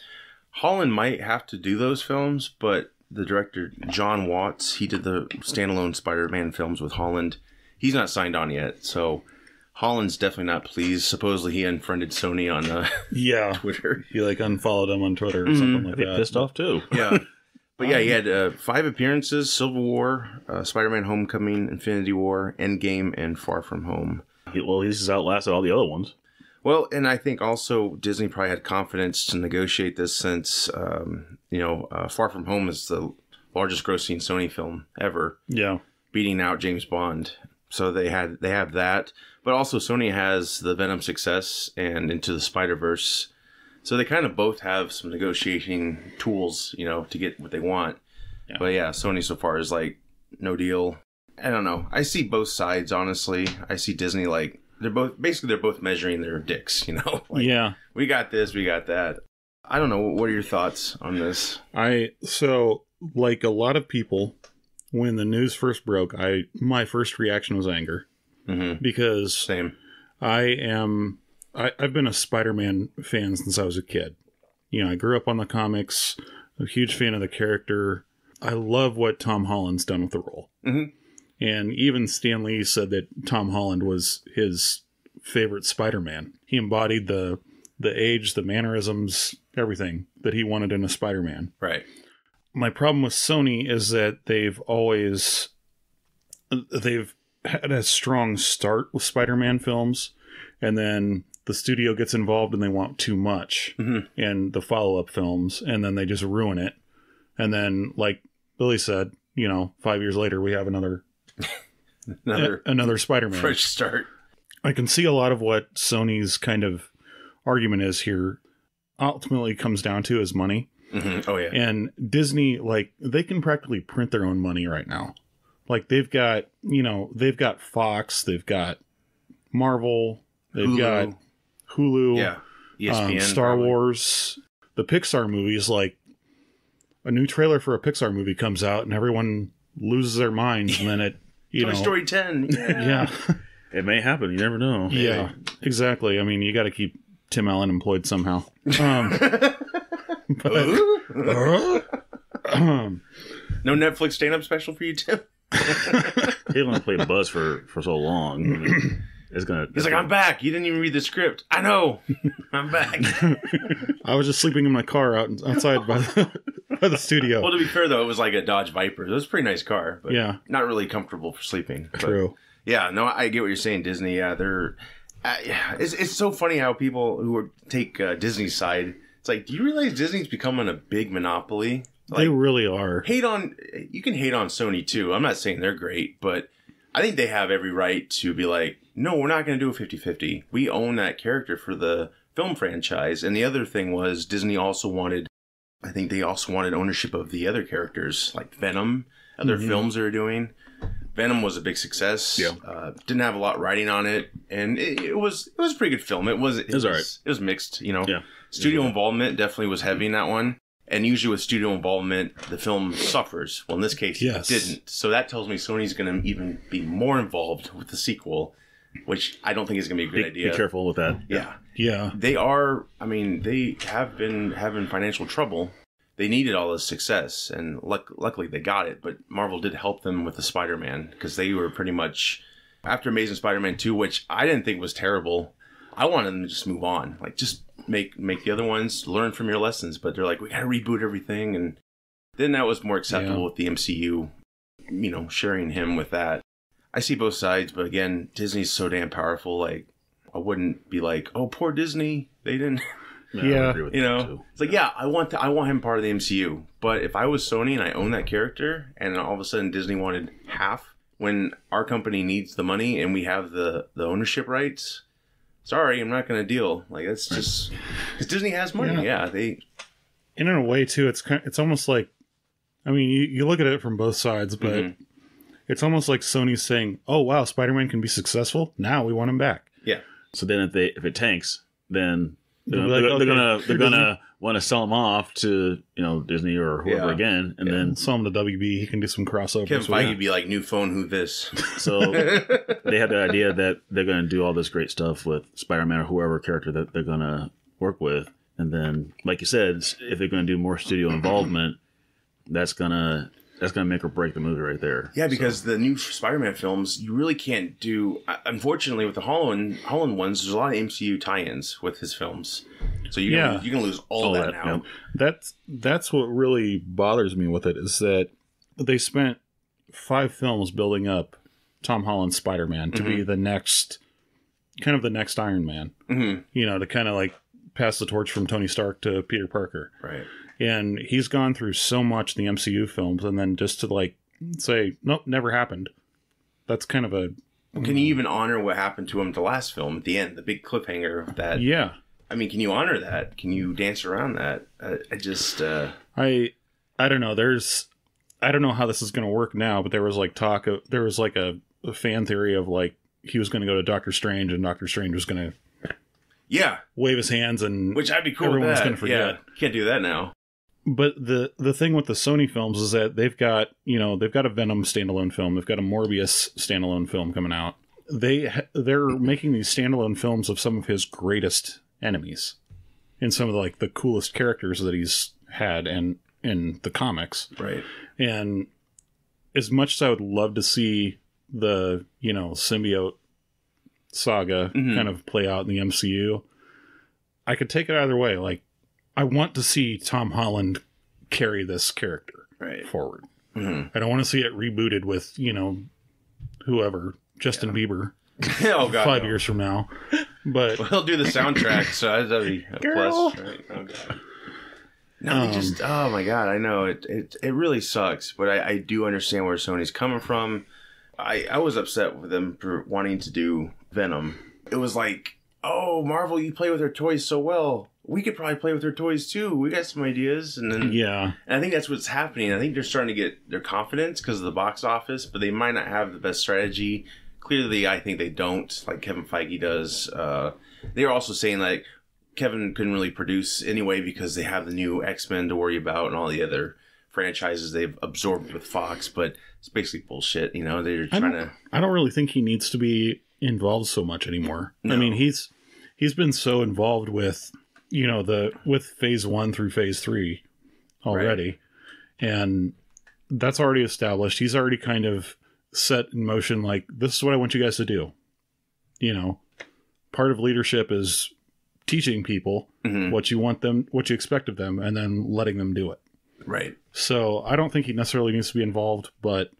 Holland might have to do those films, but the director Jon Watts, he did the standalone Spider-Man films with Holland. He's not signed on yet, so Holland's definitely not pleased. Supposedly he unfriended Sony on uh, Yeah. Twitter. He like unfollowed him on Twitter or Mhm. something like that. pissed off too. Yeah. But yeah, he had uh, five appearances: Civil War, uh, Spider-Man: Homecoming, Infinity War, Endgame, and Far From Home. He- well, he's outlasted all the other ones. Well, and I think also Disney probably had confidence to negotiate this since, um, you know, uh, Far From Home is the largest grossing Sony film ever, Yeah. beating out James Bond. So they had they have that, but also Sony has the Venom success and Into the Spider Verse. So they kind of both have some negotiating tools, you know, to get what they want. Yeah. But yeah, Sony so far is like no deal. I don't know. I see both sides honestly. I see Disney like they're both basically they're both measuring their dicks, you know. Like, yeah. we got this, we got that. I don't know. What are your thoughts on this? I so like a lot of people when the news first broke, I my first reaction was anger Mm-hmm. because Same. I am I, I've been a Spider-Man fan since I was a kid. You know, I grew up on the comics. A huge fan of the character. I love what Tom Holland's done with the role. Mhm. And even Stan Lee said that Tom Holland was his favorite Spider-Man. He embodied the the age, the mannerisms, everything that he wanted in a Spider-Man Right. my problem with Sony is that they've always they've had a strong start with Spider-Man films and then the studio gets involved and they want too much Mhm. in the follow-up films and then they just ruin it and then like Billy said you know 5 years later we have another Another a- another Spider-Man fresh start. I can see a lot of what Sony's kind of argument is here ultimately comes down to is money hmm Oh yeah. and Disney, like, they can practically print their own money right now. Like, they've got, you know, they've got Fox, they've got Marvel, they've Hulu. got Hulu, yeah. E um, Star probably. Wars, the Pixar movies. Like, a new trailer for a Pixar movie comes out, and everyone loses their minds, and then it, you Toy know, Story 10. Yeah. yeah, It may happen. You never know. yeah, exactly. I mean, you got to keep Tim Allen employed somehow. Um, but, um, no Netflix stand up special for you, Tim? He only played Buzz for for so long. It's gonna. He's like, I'm back. You didn't even read the script. I know. I'm back. I was just sleeping in my car out outside by the, by the studio. well, to be fair, though, it was like a Dodge Viper. It was a pretty nice car, but yeah, not really comfortable for sleeping. But true. Yeah, no, I get what you're saying, Disney. Yeah, they're. Uh, yeah, it's, it's so funny how people who are, take uh, Disney's side. It's like, do you realize Disney's becoming a big monopoly? they really are. hate on you can hate on Sony too. I'm not saying they're great, but I think they have every right to be like, no, we're not going to do a 50-50. We own that character for the film franchise. And the other thing was Disney also wanted I think they also wanted ownership of the other characters like Venom, other Mhm. films they're doing. Venom was a big success. Yeah. Uh, didn't have a lot writing on it, and it, it was it was a pretty good film. It was it, was alright. It was mixed, you know. Yeah. Studio involvement definitely was heavy in that one. And usually with studio involvement, the film suffers. Well, in this case, Yes. it didn't. So that tells me Sony's going to even be more involved with the sequel, which I don't think is going to be a Be, good be idea. Be careful with that. Yeah. Yeah, They are, I mean, they have been having financial trouble. they needed all this success, and luck- luckily they got it. But Marvel did help them with the Spider-Man because they were pretty much after Amazing Spider-Man two, which I didn't think was terrible. I wanted them to just move on, like just make make the other ones learn from your lessons. But they're like, we got to reboot everything, and then that was more acceptable Yeah. with the MCU. You know, sharing him with that. I see both sides, but again, Disney's so damn powerful. Like, I wouldn't be like, oh, poor Disney, they didn't. Yeah, I Yeah. agree with You know, too. it's like, yeah, I want to, I want him part of the MCU. But if I was Sony and I own that character, and all of a sudden Disney wanted half, when our company needs the money and we have the the ownership rights, sorry, I'm not going to deal. Like that's just because Disney has money. Yeah. Yeah, they And in a way, too, it's kind. It's almost like, I mean, you, you look at it from both sides, but Mhm. It's almost like Sony's saying, "Oh wow, Spider-Man can be successful. Now we want him back." Yeah. So then, if they if it tanks, then they're, like, they're, okay, they're gonna they're gonna want to sell him off to you know Disney or whoever Yeah. again, and Yeah. then Sell him to WB. He can do some crossovers. Kevin with Feige be like, new phone, who this? so they have the idea that they're going to do all this great stuff with Spider-Man or whoever character that they're going to work with, and then, like you said, if they're going to do more studio involvement, that's gonna that's gonna make or break the movie right there. Yeah, because the new Spider-Man films, you really can't do. uh, Unfortunately, with the Holland Holland ones, there's a lot of MCU tie-ins with his films, so you Yeah. you can lose all, All that, that, now. yep. That's that's what really bothers me with it is that they spent five films building up Tom Holland's Spider-Man to be the next kind of the next Iron Man. hmm You know, to kind of like pass the torch from Tony Stark to Peter Parker. Right. And he's gone through so much in the MCU films and then just to like say, nope, never happened. That's kind of a Can you even honor what happened to him the last film at the end, the big cliffhanger of that? yeah. I mean, can you honor that? Can you dance around that? Uh, I just, uh, I I don't know. There's I don't know how this is going to work now, but there was like talk of there was like a, a fan theory of like he was going to go to Doctor Strange and Doctor Strange was going to yeah, wave his hands and which I'd be cool Everyone's that. gonna forget. Yeah, can't do that now. But the the thing with the Sony films is that they've got you know they've got a Venom standalone film, they've got a Morbius standalone film coming out. They they're making these standalone films of some of his greatest enemies, and some of the, like the coolest characters that he's had and in the comics. Right. And as much as I would love to see the, you know, symbiote saga Mhm. kind of play out in the MCU, I could take it either way. Like, I want to see Tom Holland carry this character Right. forward. hmm I don't want to see it rebooted with, you know, whoever, Justin Bieber, oh god. five no. years from now. But Well, he'll do the soundtrack, so that'd be a Girl. plus. Right? Oh, God. No, Um, just oh my god, I know it. It it really sucks, but I, I do understand where Sony's coming from. I I was upset with them for wanting to do Venom. It was like, oh Marvel, you play with their toys so well. We could probably play with their toys too. We got some ideas, and then yeah, and I think that's what's happening. I think they're starting to get their confidence because of the box office, but they might not have the best strategy. Clearly, I think they don't, like Kevin Feige does. Uh, they're also saying like Kevin couldn't really produce anyway because they have the new X Men to worry about and all the other franchises they've absorbed with Fox. But it's basically bullshit. You know, they're trying don't, to. I don't really think he needs to be involved so much anymore. I mean, he's he's been so involved with you know the with phase one through phase three already, and that's already established. He's already kind of set in motion. Like this is what I want you guys to do. You know, part of leadership is teaching people Mhm. what you want them, what you expect of them, and then letting them do it. Right. So I don't think he necessarily needs to be involved, but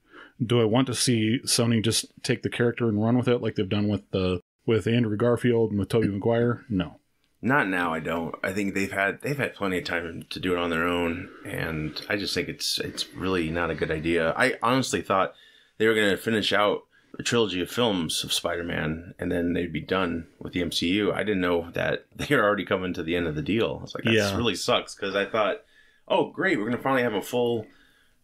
do I want to see Sony just take the character and run with it like they've done with the with Andrew Garfield and with Tobey Maguire? No. Not now. I don't. I think they've had they've had plenty of time to do it on their own, and I just think it's it's really not a good idea. I honestly thought they were going to finish out a trilogy of films of Spider-Man, and then they'd be done with the MCU. I didn't know that they are already coming to the end of the deal. I was like, that Yeah. really sucks because I thought, oh great, we're going to finally have a full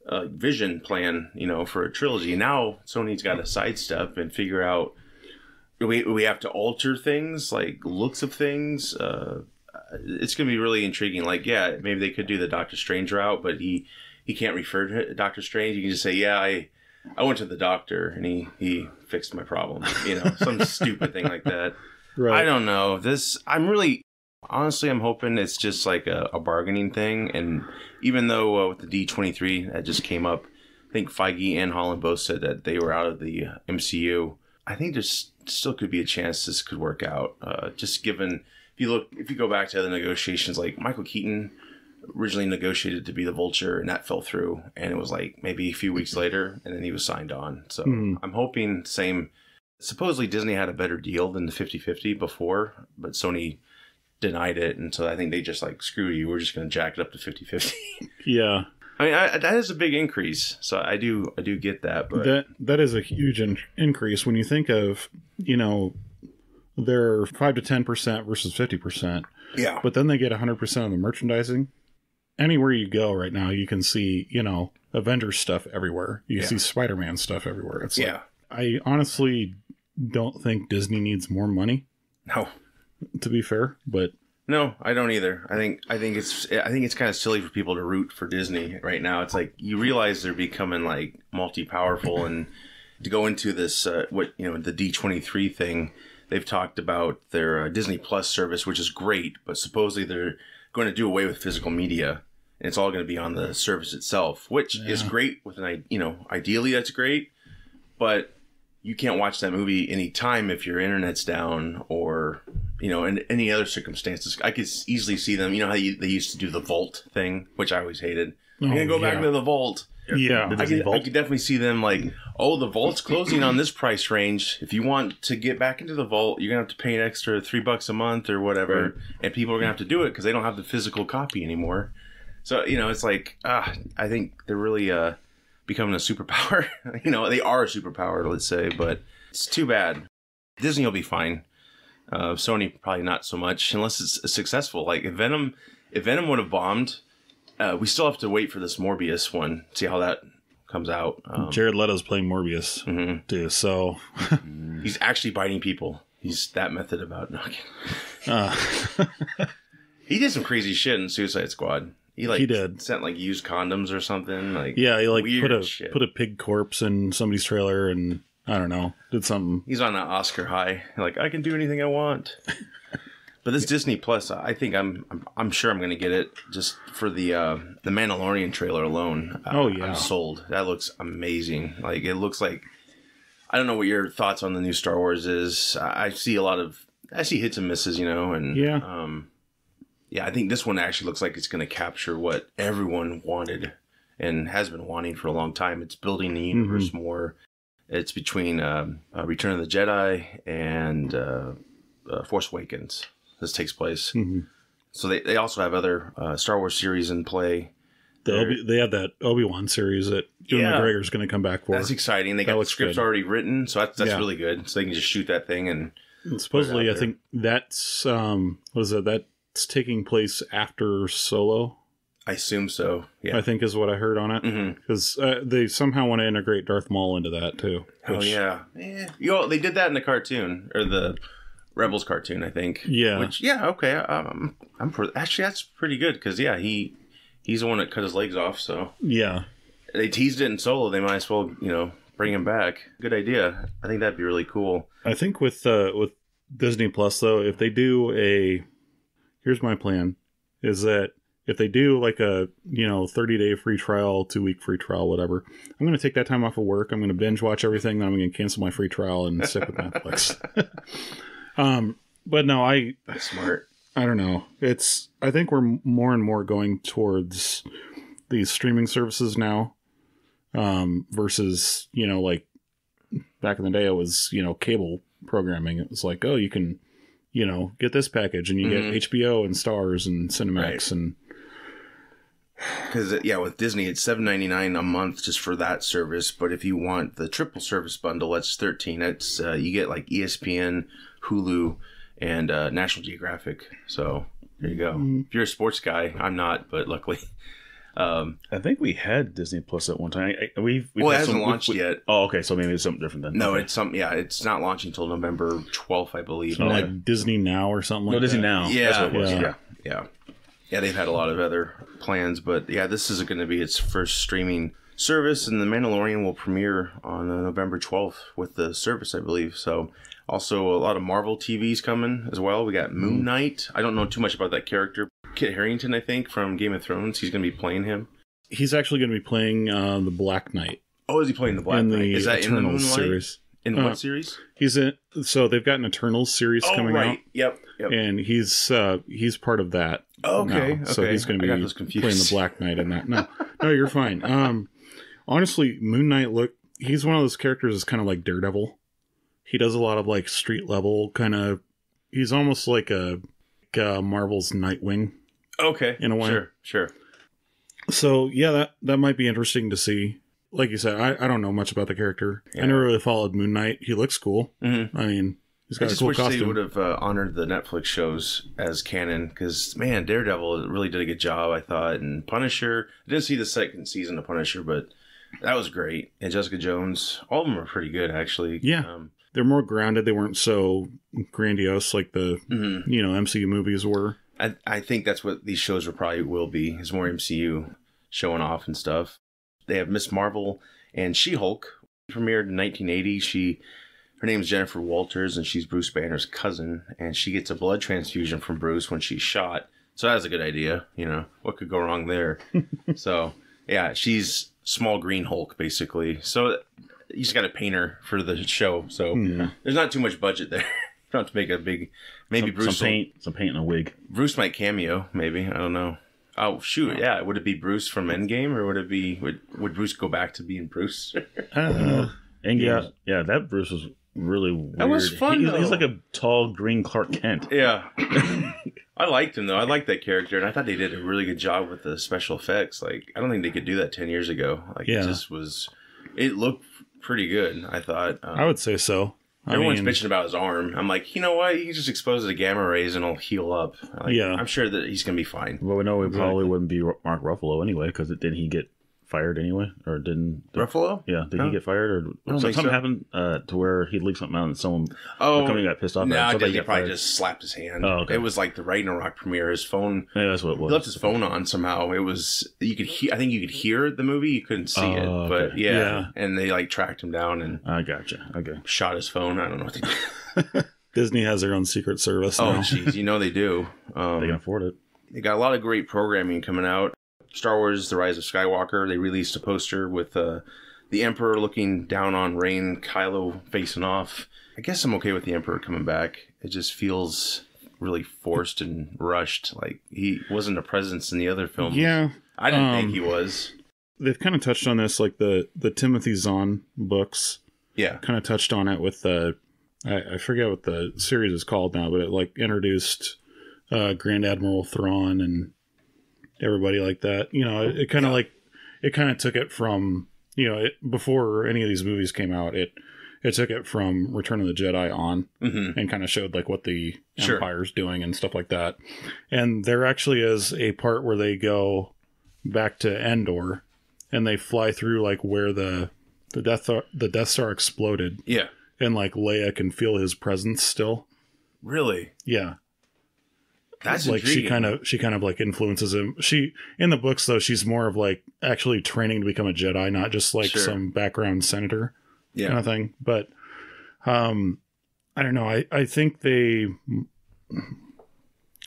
uh, vision plan, you know, for a trilogy. Now Sony's got to sidestep and figure out we we have to alter things like looks of things. Uh, it's gonna be really intriguing. Like, yeah, maybe they could do the Doctor Strange route, but he he can't refer to Doctor Strange. You can just say, yeah, I I went to the doctor and he he fixed my problem. You know, some stupid thing like that. I don't know. This I'm really honestly, I'm hoping it's just like a, a bargaining thing. And even though uh, with the D23 that just came up, I think Feige and Holland both said that they were out of the MCU. I think there's still could be a chance this could work out. Uh, just given if you look, if you go back to other negotiations, like Michael Keaton originally negotiated to be the Vulture, and that fell through. And it was like maybe a few weeks later, and then he was signed on. So Mhm. I'm hoping same. Supposedly Disney had a better deal than the 50-50 before, but Sony denied it, and so I think they just like screw you. We're just going to jack it up to 50-50. Yeah, I mean, I, that is a big increase. So I do, I do get that, but that that is a huge in- increase when you think of you know they're five to ten percent versus fifty percent, yeah, but then they get hundred percent of the merchandising. Anywhere you go right now, you can see you know Avengers stuff everywhere. You Yeah. see Spider Man stuff everywhere. It's like, yeah, I honestly don't think Disney needs more money. no, To be fair, but No, I don't either. I think I think it's I think it's kind of silly for people to root for Disney right now. It's like you realize they're becoming like multi powerful and to go into this uh, what you know the D twenty three thing. They've talked about their uh, Disney Plus service, which is great, but supposedly they're going to do away with physical media. And it's all going to be on the service itself, which is great. With an i- you know, ideally that's great, but you can't watch that movie anytime if your internet's down or you know in any other circumstances. I could easily see them. You know how you, they used to do the vault thing which i always hated? I'm gonna go back to the vault. Yeah, The I could, I could definitely see them like oh the vault's closing on this price range. If you want to get back into the vault you're gonna have to pay an extra three bucks a month or whatever Right. and people are gonna have to do it because they don't have the physical copy anymore. So you know it's like ah i think they're really uh becoming a superpower. You know they are a superpower let's say but it's too bad. Disney will be fine. Uh, sony probably not so much unless it's successful. Like if venom if venom would have bombed uh, we still have to wait for this morbius one see how that comes out. Um, Jared Leto's playing Morbius mhm. too. So. He's actually biting people. He's that method about knocking. Uh, he did some crazy shit in suicide squad he like He did. sent like used condoms or something like yeah, he like put a shit. put a pig corpse in somebody's trailer, and I don't know, did something. he's on an Oscar high. Like I can do anything I want. but this Disney Plus, I think I'm I'm, I'm sure I'm going to get it just for the uh, the Mandalorian trailer alone. Uh, Oh, yeah. I'm sold. That looks amazing. Like it looks like I don't know what your thoughts on the new Star Wars is. I, I see a lot of I see hits and misses, you know, and Yeah. um, yeah, I think this one actually looks like it's going to capture what everyone wanted and has been wanting for a long time. It's building the universe more. It's between um, uh, Return of the Jedi and uh, uh, Force Awakens. This takes place. Mhm. So they, they also have other uh, Star Wars series in play. The Obi, they have that Obi Wan series that Ewan Yeah. McGregor's going to come back for. That's exciting. They That got the scripts good. already written, so that's that's Yeah. really good. So they can just shoot that thing and And supposedly, I think that's um, what is it? That's taking place after Solo. I assume so. Yeah. I think is what I heard on it because uh, they somehow want to integrate Darth Maul into that too. Oh yeah, yeah. You know, they did that in the cartoon or the Rebels cartoon, I think. Yeah. Which yeah, okay. Um, I'm pre- actually that's pretty good because yeah, he he's the one that cut his legs off. So yeah. they teased it in Solo. They might as well you know bring him back. Good idea. I think that'd be really cool. I think with uh, with Disney Plus though, if they do a, here's my plan, is that if they do like a you know 30 day free trial, two week free trial, whatever, I'm going to take that time off of work. I'm going to binge watch everything. Then I'm going to cancel my free trial and stick with Netflix. um, but no, I Smart. I don't know. It's I think we're more and more going towards these streaming services now, um, versus you know like back in the day it was you know cable programming. It was like oh you can you know get this package and you Mhm. get HBO and Starz and Cinemax Right. and Because yeah, with Disney, it's seven ninety nine a month just for that service. But if you want the triple service bundle, that's thirteen. That's uh, you get like ESPN, Hulu, and uh, National Geographic. So there you go. Mm. If you're a sports guy, I'm not, but luckily, um, I think we had Disney Plus at one time. I, I- we've, we've well, it had hasn't some- launched we- yet. Oh, okay. So maybe it's something different then. No, Okay. it's some yeah, it's not launching until November twelfth, I believe. so like Disney Now or something like no Disney that. now. Yeah, That's what it was. yeah. Yeah. yeah, yeah, they've had a lot of other plans, but yeah, this is going to be its first streaming service, and The Mandalorian will premiere on uh, November twelfth with the service, I believe. So Also, a lot of Marvel TVs coming as well. We got Moon Knight. I don't know too much about that character. Kit Harington, I think, from Game of Thrones. He's going to be playing him. He's actually going to be playing uh, the Black Knight Oh, is he playing the Black in Knight? the Is that in the Eternals Moon Knight? series. In Uh, what series? He's in. So they've got an Eternals series Oh, coming right. out, Yep. Yep. and he's uh, he's part of that. okay. now. So he's going to be playing the Black Knight in that. No, no, you're fine. Um, honestly, Moon Knight look. He's one of those characters that's kind of like Daredevil. He does a lot of like street level kind of. He's almost like a, like a Marvel's Nightwing. Okay. in a way. Sure. Sure. So yeah, that that might be interesting to see. Like you said, I, I don't know much about the character. Yeah. I never really followed Moon Knight. He looks cool. Mm-hmm. I mean, he's I got a just cool wish they would have uh, honored the Netflix shows as canon because man, Daredevil really did a good job, I thought, and Punisher. I didn't see the second season of Punisher, but that was great. And Jessica Jones, all of them are pretty good actually. Yeah. Um, They're more grounded. They weren't so grandiose like the mhm. you know MCU movies were. I I think that's what these shows will probably will be is more MCU showing off and stuff. They have Miss Marvel and She Hulk premiered in 1980. She her name is Jennifer Walters and she's Bruce Banner's cousin and she gets a blood transfusion from Bruce when she's shot. So that's a good idea, you know. What could go wrong there? so, yeah, she's small green Hulk basically. So just got a painter for the show. So Yeah. there's not too much budget there. have to make a big maybe some, Bruce some will- paint, some paint and a wig. Bruce might cameo, maybe. I don't know. Oh shoot, oh. yeah. Would it be Bruce from Endgame, or would it be would would Bruce go back to being Bruce? And Yeah. yeah, yeah, that Bruce was really weird. That was fun, He- he's, he's like a tall green Clark Kent. yeah, I liked him though. I liked that character, and I thought they did a really good job with the special effects. Like I don't think they could do that ten years ago. Like Yeah. it just was. It looked pretty good. I thought. Um, I would say so. I Everyone's mean, bitching about his arm. I'm like, you know what? You can just expose it to gamma rays and it'll heal up. Like, Yeah. I'm sure that he's gonna be fine. Well, we know it probably Exactly. wouldn't be Mark Ruffalo anyway, because didn't he get fired anyway, or didn't? Ruffalo? Yeah, did No. he get fired, or I don't so- think something so. happened uh, to where he leaked something out and someone Oh, the company got pissed off? No, I so they he probably fired. just slapped his hand. Oh, okay. It was like the Ragnarok premiere. His phone, Yeah, that's what it was. he left his phone on somehow. It was you could hear. I think you could hear the movie. You couldn't see it, Oh, but yeah. Yeah. And they like tracked him down and I gotcha. Okay. shot his phone. I don't know what they did. Disney has their own secret service oh, jeez, you know they do. Um, They can afford it. They got a lot of great programming coming out. Star Wars: The Rise of Skywalker. They released a poster with uh, the Emperor looking down on Rain, Kylo facing off. I guess I'm okay with the Emperor coming back. It just feels really forced and rushed. Like he wasn't a presence in the other films. Yeah, I didn't um, think he was. they've kind of touched on this, like the the Timothy Zahn books. Yeah, kind of touched on it with the I, I forget what the series is called now, but it like introduced uh, Grand Admiral Thrawn and everybody like that. You know, it, it kind of like it kind of took it from you know it, before any of these movies came out. It it took it from Return of the Jedi on hmm and kind of showed like what the Sure. empire's doing and stuff like that. And there actually is a part where they go back to Endor and they fly through like where the the Death Star, the Death Star exploded yeah. and like Leia can feel his presence still. Really, Yeah. That's like intriguing. she kind of she kind of like influences him. She in the books though she's more of like actually training to become a Jedi, not just like Sure. some background senator yeah. kind of thing. But um I don't know. I I think they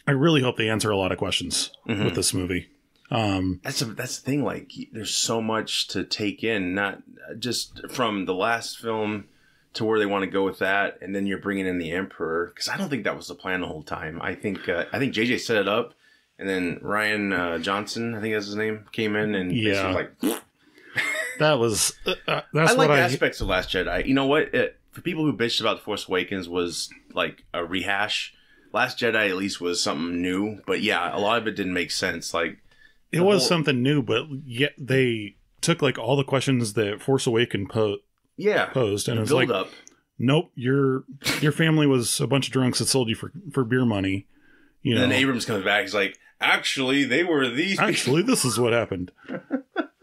I really hope they answer a lot of questions Mhm. with this movie. Um That's a, that's the thing. Like, there's so much to take in, not just from the last film to where they want to go with that, and then you're bringing in the Emperor because I don't think that was the plan the whole time. I think uh, I think JJ set it up, and then Rian uh, Johnson, I think that's his name, came in and basically Yeah. was like that was uh, uh, that's I like what I aspects of Last Jedi. You know what? It, for people who bitched about The Force Awakens was like a rehash. Last Jedi at least was something new, but yeah, a lot of it didn't make sense. Like it was whole- something new, but yet they took like all the questions that Force Awaken po- yeah, posed and it was like up. nope, your your family was a bunch of drunks that sold you for for beer money. You know, And then Abrams comes back. He's like, actually, they were these. actually, this is what happened.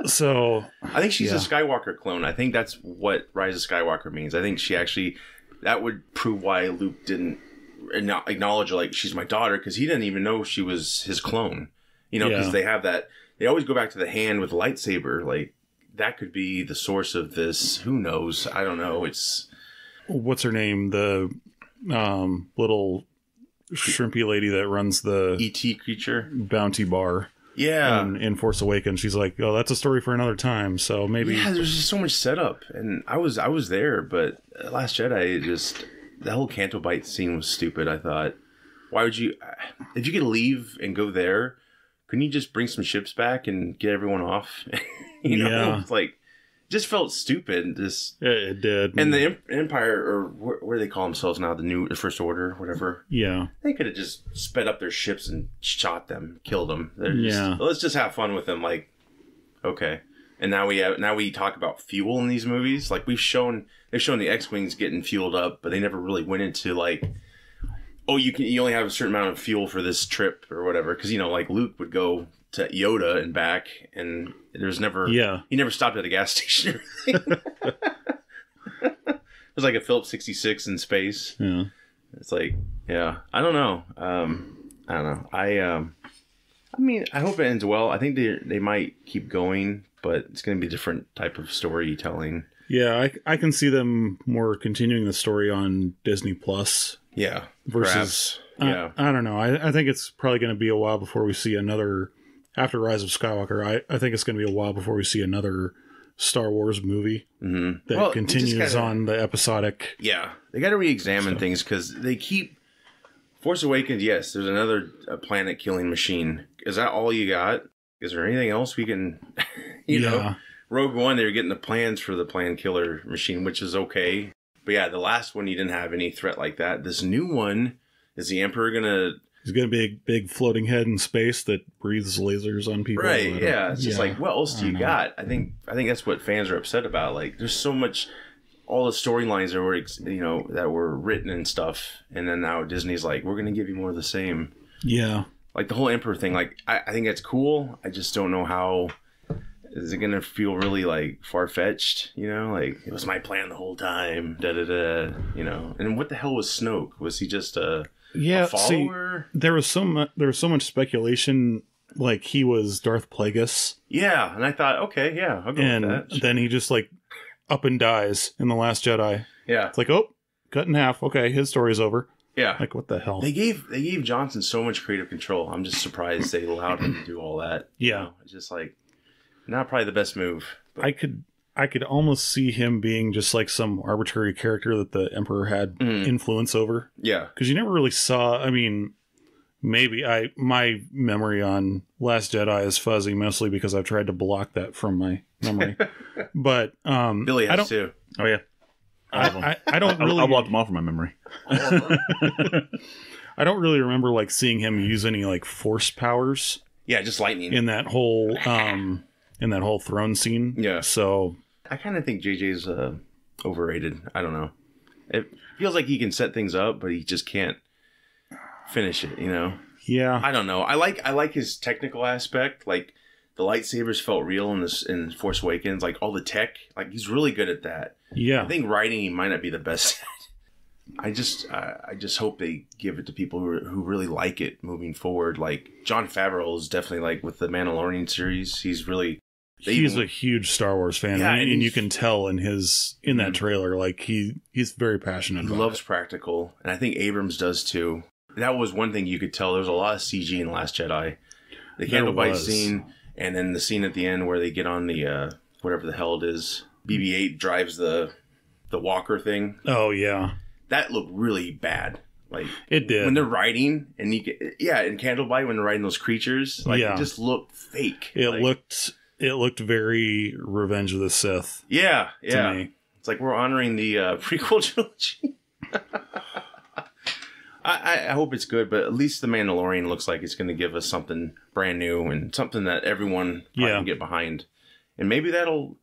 So I think she's Yeah. a Skywalker clone. I think that's what Rise of Skywalker means. I think she actually that would prove why Luke didn't acknow- acknowledge like she's my daughter because he didn't even know she was his clone. You know, because Yeah. they have that. They always go back to the hand with the lightsaber. Like that could be the source of this. Who knows? I don't know. It's what's her name? The um, little shrimpy lady that runs the ET creature. bounty bar Yeah. in, in Force Awakens. She's like, oh, that's a story for another time. So maybe, Yeah, there's just so much setup, and I was I was there, but Last Jedi just the whole Canto Bight scene was stupid. I thought, why would you? If you could leave and go there, couldn't you just bring some ships back and get everyone off? you know, Yeah. It's like just felt stupid. Just it, it did. and the Empire or where, where do they call themselves now? The new the First Order, whatever. yeah, They could have just sped up their ships and shot them, killed them. They're just, Yeah. Let's just have fun with them. Like, okay. And now we have now we talk about fuel in these movies. Like we've shown they've shown the X wings getting fueled up, but they never really went into like, oh, you can you only have a certain amount of fuel for this trip or whatever. Because you know, like Luke would go to Yoda and back, and there's never yeah, he never stopped at a gas station. or anything. it was like a Phillips 66 in space. yeah. It's like, yeah, I don't know. Um, I don't know. I um, I mean, I hope it ends well. I think they they might keep going, but it's going to be a different type of storytelling. Yeah, I, I can see them more continuing the story on Disney Plus Yeah, versus. yeah, I, I don't know. I, I think it's probably going to be a while before we see another. After Rise of Skywalker, I, I think it's going to be a while before we see another Star Wars movie hmm that continues on the episodic. Yeah, they got to re-examine things because they keep Force Awakens. Yes, there's another uh, planet-killing machine. Is that all you got? Is there anything else we can? you know, Rogue One, they were getting the plans for the plan killer machine, which is okay. But yeah, the last one, you didn't have any threat like that. This new one, is the Emperor gonna? He's be a big, floating head in space that breathes lasers on people. Right? Yeah. It's just yeah. like, what else do you know. got? I think I think that's what fans are upset about. Like, there's so much, all the storylines that were you know that were written and stuff, and then now Disney's like, we're gonna give you more of the same. yeah, Like the whole Emperor thing. Like, I, I think that's cool. I just don't know how. Is it gonna feel really like far fetched? You know, like it was my plan the whole time. Da da da. You know, and what the hell was Snoke? Was he just a, yeah. See, there was so much. There was so much speculation, like he was Darth Plagueis, yeah, and I thought, okay, yeah, I'll go and with that. then he just like up and dies in the Last Jedi. yeah, It's like, oh, cut in half. Okay, his story's over. yeah. Like, what the hell? They gave they gave Johnson so much creative control. I'm just surprised they allowed him to do all that. You Yeah. know, it's just like not probably the best move. But I could, I could almost see him being just like some arbitrary character that the Emperor had Mhm. influence over, yeah, because you never really saw. I mean, maybe I my memory on Last Jedi is fuzzy, mostly because I've tried to block that from my memory. but um, Billy I has don't, too. Oh yeah, I. I, I don't really, I'll block them off from my memory. I don't really remember like seeing him use any like force powers. Yeah, just lightning. in that whole um in that whole throne scene. Yeah. So I kind of think JJ's uh, overrated. I don't know. It feels like he can set things up, but he just can't finish it. You know. yeah, I don't know. I like I like his technical aspect. Like the lightsabers felt real in this in Force Awakens. Like all the tech. Like he's really good at that. Yeah. I think writing he might not be the best. I just I I just hope they give it to people who who really like it moving forward. Like Jon Favreau is definitely like with the Mandalorian series. He's really they he's even- a huge Star Wars fan, Yeah, and, and you can tell in his in that Mhm. trailer, like he he's very passionate. he loves it. practical, and I think Abrams does too. That was one thing you could tell. There was a lot of CG in Last Jedi. The Canto Bight scene, and then the scene at the end where they get on the uh, whatever the hell it is. BB-8 drives the the walker thing. Oh yeah, That looked really bad. Like it did. when they're riding, and you get yeah, in Canto Bight when they're riding those creatures, like Yeah. it just looked fake. it Like, looked it looked very Revenge of the Sith yeah, to yeah. me. It's like we're honoring the uh, prequel trilogy. I, I- hope it's good, but at least the Mandalorian looks like it's going to give us something brand new and something that everyone probably Yeah. can get behind, and maybe that'll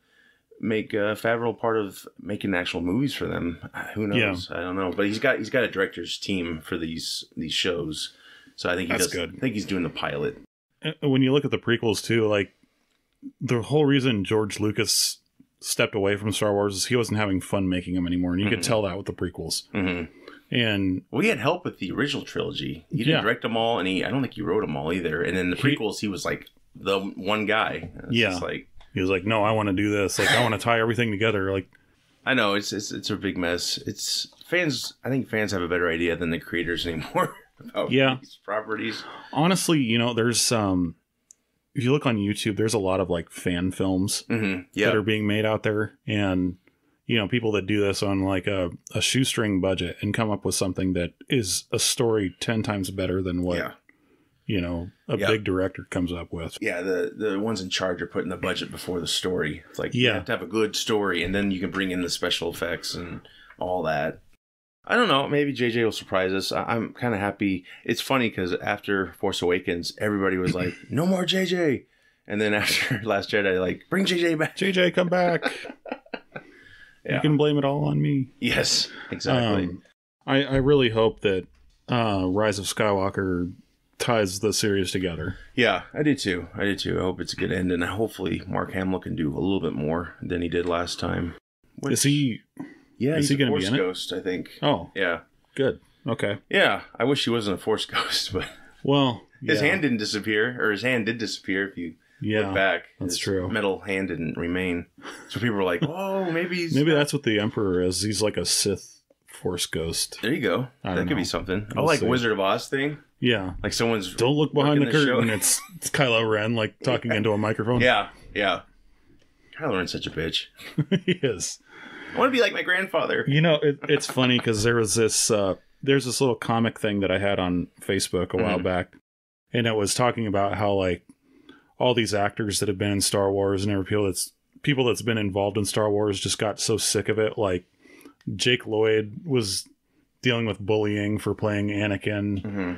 make uh, Favreau part of making actual movies for them. Uh, Who knows? I don't know, but he's got he's got a director's team for these these shows, so I think he That's does. good. I think he's doing the pilot. And When you look at the prequels too, like the whole reason George Lucas stepped away from Star Wars is he wasn't having fun making them anymore, and you could Mhm. tell that with the prequels. hmm And he had help with the original trilogy. He didn't Yeah. direct them all, and he I don't think he wrote them all either. And then the prequels, he was like the one guy. It's Yeah. like he was like, "No, I want to do this. Like, I want to tie everything together." Like, I know it's it's it's a big mess. It's fans. I think fans have a better idea than the creators anymore about Yeah. these properties. Honestly, you know, there's um, if you look on YouTube, there's a lot of like fan films Mm-hmm. that are being made out there, and you know, people that do this on like a, a shoestring budget and come up with something that is a story ten times better than what yeah, you know a Yeah. big director comes up with. yeah. The the ones in charge are putting the budget before the story. It's like you Yeah. have to have a good story, and then you can bring in the special effects and all that. I don't know. Maybe JJ will surprise us. I, I'm kind of happy. It's funny because after Force Awakens, everybody was like, "No more JJ," and then after Last Jedi, like, "Bring JJ back." JJ, come back! Yeah. You can blame it all on me. Yes, exactly. Um, I, I really hope that uh, Rise of Skywalker ties the series together. Yeah, I do too. I do too. I hope it's a good end, and hopefully Mark Hamill can do a little bit more than he did last time. Is he? Yeah, is he's he a gonna be Force in it? Ghost. I think. Oh, Yeah, good. Okay. yeah. I wish he wasn't a Force Ghost, but Well, his yeah. hand didn't disappear, or his hand did disappear. If you Yeah, look back, that's true. Metal hand didn't remain. So people were like, "Oh, maybe he's." maybe that's what the Emperor is. He's like a Sith Force ghost. There you go. I that could be something. I We'll like see. Wizard of Oz thing. Yeah. Like someone's. Don't look behind the the curtain. It's, it's Kylo Ren like talking into a microphone. Yeah, yeah. Kylo Ren's such a bitch. he is. I want to be like my grandfather. You know, it, it's funny because there was this uh, there's this little comic thing that I had on Facebook a while Mhm. back, and it was talking about how like all these actors that have been in Star Wars and every people that's people that's been involved in Star Wars just got so sick of it. Like Jake Lloyd was dealing with bullying for playing Anakin. hmm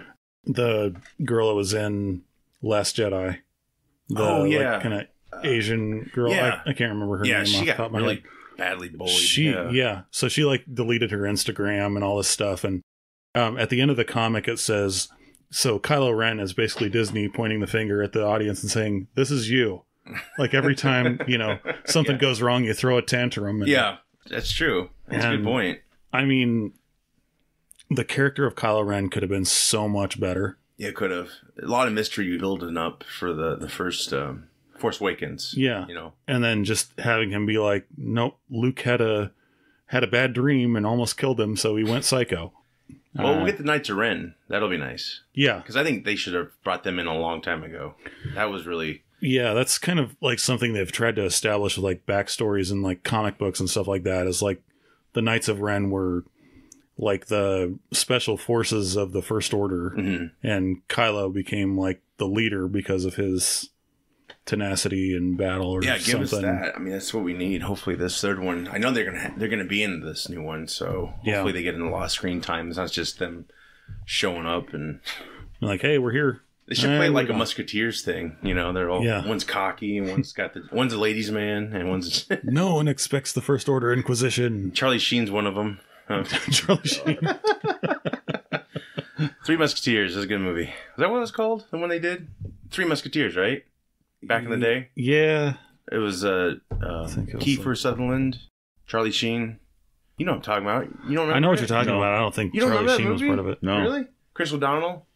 The girl that was in Last Jedi, the Oh, yeah. kind of Asian girl. yeah. I, I can't remember her Yeah, name. she off the top got really head badly bullied. she yeah. so she like deleted her instagram and all this stuff and um, at the end of the comic it says so kylo ren is basically disney pointing the finger at the audience and saying this is you like every time you know something Yeah. goes wrong you throw a tantrum and Yeah, that's true. That's a good point. i mean the character of kylo ren could have been so much better Yeah, could have a lot of mystery building up for the the first um, Force Awakens. yeah you know. and then just having him be like nope luke had a had a bad dream and almost killed him so he went psycho Well, Uh, we'll get the Knights of Ren. That'll be nice yeah because I think they should have brought them in a long time ago. That was really Yeah, that's kind of like something they've tried to establish with like backstories and like comic books and stuff like that. Is like the Knights of Ren were like the special forces of the First Order, mhm. and Kylo became like the leader because of his tenacity and battle or yeah. Give something. us that. I mean, that's what we need. Hopefully, this third one. I know they're gonna ha- they're gonna be in this new one, so Yeah. hopefully they get in a lot of screen time. It's not just them showing up and Like, hey, we're here. They should play like a. Musketeers thing. You know, they're all Yeah. one's cocky and one's got the one's a ladies' man and one's No one expects the First Order Inquisition. Charlie Sheen's one of them. Charlie Sheen. Three Musketeers is a good movie. Is that what it was called? The one they did? Three Musketeers, right? Back in the day, Yeah, it was uh, uh think it was Sutherland, Charlie Sheen. You know what I'm talking about. You don't? I know what you're talking No. about. I don't think You don't Charlie remember that Sheen was part of it. No. Really? Chris O'Donnell?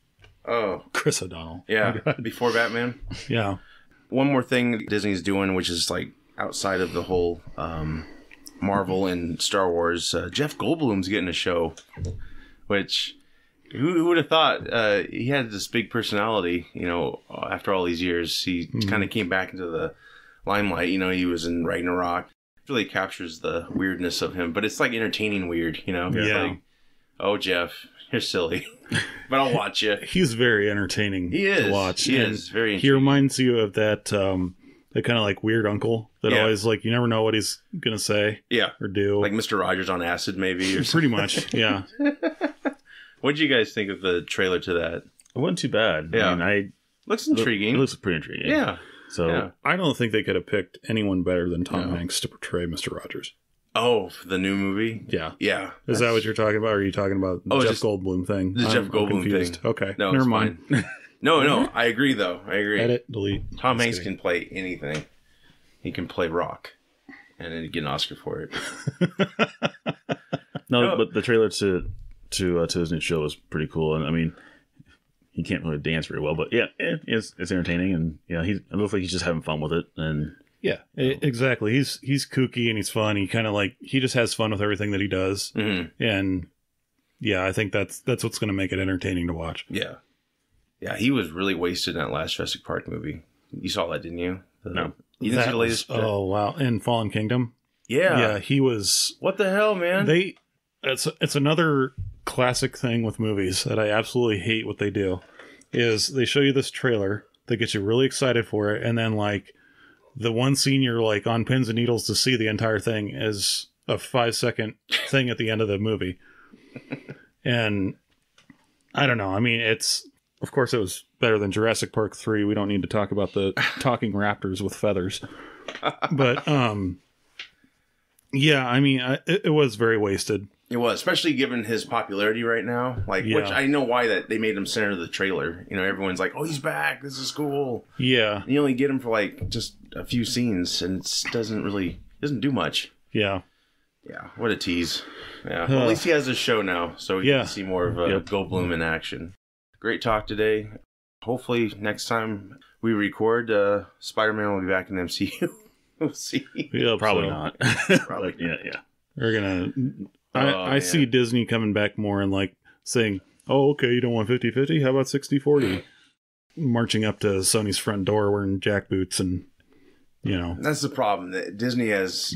Oh, Chris O'Donnell. yeah. Oh, Before Batman. Yeah. one more thing Disney's doing, which is like outside of the whole um, Marvel and Star Wars. Uh, Jeff Goldblum's getting a show, which who, who would have thought? Uh, he had this big personality. You know, after all these years, he kind of came back into the limelight. You know, he was in Ragnarok. It really captures the weirdness of him, but it's like entertaining weird. You know, Yeah. like, oh Jeff, you're silly, but I'll watch you. He's very entertaining He is. to watch. He and is very. He reminds you of that um that kind of like weird uncle that Yeah. always like you never know what he's gonna say yeah, or do. like Mister Rogers on acid, maybe. Or pretty much. Yeah. What did you guys think of the trailer to that? It wasn't too bad. Yeah. I mean, I Looks intriguing. It looks pretty intriguing. yeah. So Yeah. I don't think they could have picked anyone better than Tom No. Hanks to portray Mr. Rogers. Oh, for the new movie. Yeah. Yeah. Is that what you're talking about? Or are you talking about the Oh, Jeff just Goldblum thing? the Jeff Goldblum thing. Okay. No, Never mind. No, no. I agree, though. I agree. Edit, delete. Tom Just Hanks kidding. can play anything. He can play rock, and then get an Oscar for it. no, No. but the trailer to to uh, to his new show was pretty cool, and I mean, he can't really dance very well, but yeah, it, it's it's entertaining, and yeah, he it looks like he's just having fun with it, and Yeah, e- exactly. He's he's kooky and he's fun. He kind of like he just has fun with everything that he does, hmm and yeah, I think that's that's what's going to make it entertaining to watch. Yeah. Yeah, he was really wasted in that last Jurassic Park movie. You saw that, didn't you? The- No. You didn't see That the was- latest? oh wow! In Fallen Kingdom, yeah. yeah, he was. What the hell, man? They it's it's another classic thing with movies that I absolutely hate. What they do is they show you this trailer that gets you really excited for it, and then like the one scene you're like on pins and needles to see the entire thing is a five second thing at the end of the movie, and I don't know. I mean, it's of course it was better than Jurassic Park three. We don't need to talk about the talking raptors with feathers, but um. Yeah, I mean, I, it, it was very wasted. It was, especially given his popularity right now. Like, which I know why that they made him center of the trailer. You know, everyone's like, "Oh, he's back! This is cool." Yeah, And you only get him for like just a few scenes, and it doesn't really doesn't do much. yeah, Yeah, what a tease. Yeah, well, at least he has a show now, so we Yeah. can see more of uh, Yep. Goldblum in action. Great talk today. Hopefully, next time we record, uh, Spider-Man will be back in the MCU. we'll see. yeah. Probably so not. Probably. yeah, yeah. We're gonna. I, Oh, I man. see Disney coming back more and like saying, "Oh, okay, you don't want 50-50? How about 60-40? Marching up to Sony's front door wearing jack boots and you know That's the problem. That Disney has,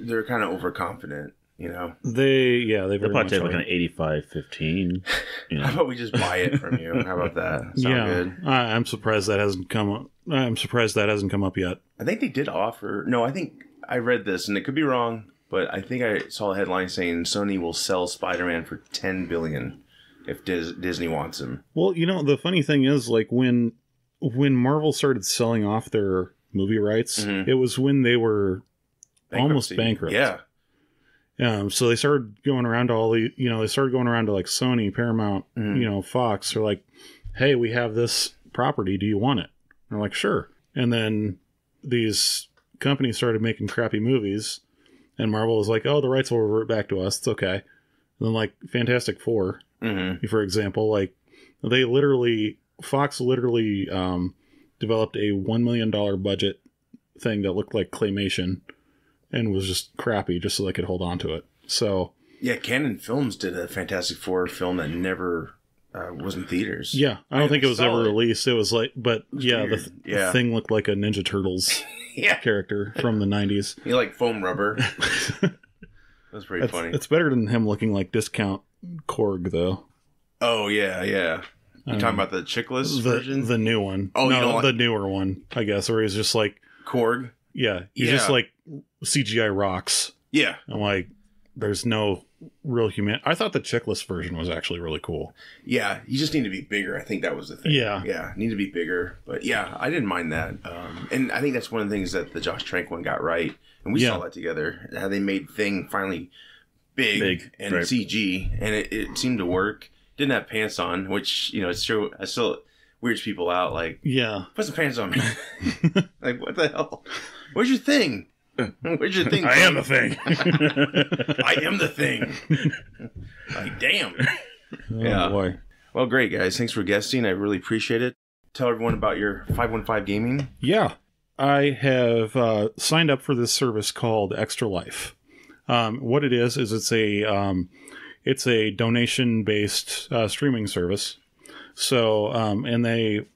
they're kind of overconfident. You know, they yeah they They'll probably much take like an 85 15. You how know, about we just buy it from you? How about that? Sound yeah. good? I, I'm surprised that hasn't come. up. I'm surprised that hasn't come up yet. I think they did offer. No, I think I read this, and it could be wrong, but I think I saw a headline saying Sony will sell Spider-Man for ten billion if Dis- Disney wants him. Well, you know the funny thing is like when when Marvel started selling off their movie rights, Mhm. it was when they were Almost bankrupt. Yeah, Um, so they started going around to all the, you know, they started going around to like Sony, Paramount, Mhm. you know, Fox. They're like, "Hey, we have this property. Do you want it?" And they're like, "Sure." And then these companies started making crappy movies, and Marvel was like, "Oh, the rights will revert back to us. It's okay." And then like Fantastic Four, hmm for example, like they literally Fox literally um, developed a one million dollar budget thing that looked like claymation and was just crappy just so they could hold on to it. So yeah. Cannon Films did a Fantastic Four film that never uh, was in theaters. yeah, I don't I think it was ever it. released. It was like, but was yeah, the, th- Yeah. the thing looked like a Ninja Turtles yeah. character from the nineties. He like foam rubber? That's pretty It's, funny. it's better than him looking like discount Korg though. Oh yeah, yeah. You Um, talking about the Chiklis the version? the new one? Oh, no, like- the newer one, I guess, where he's just like, Korg? yeah, he's Yeah. just like CGI rocks. Yeah. I'm like, there's no real human. I thought the Chiklis version was actually really cool. Yeah, you just need to be bigger. I think that was the thing. Yeah. yeah, need to be bigger. But yeah, I didn't mind that. Um, and I think that's one of the things that the Josh Trank one got right, and we Yeah. saw that together. How they made Thing finally big, Big, and right. CG, and it, it seemed to work. Didn't have pants on, which you know it's true. I still weirds people out. Like Yeah, put some pants on me. like what the hell? Where's your thing? Where's your thing? I am the thing. I am the thing. like damn. oh Yeah. boy. Well, great guys. Thanks for guesting. I really appreciate it. Tell everyone about your 515 gaming. Yeah, I have uh, signed up for this service called Extra Life. Um, what it is is it's a um, it's a donation based uh, streaming service. So um, and they,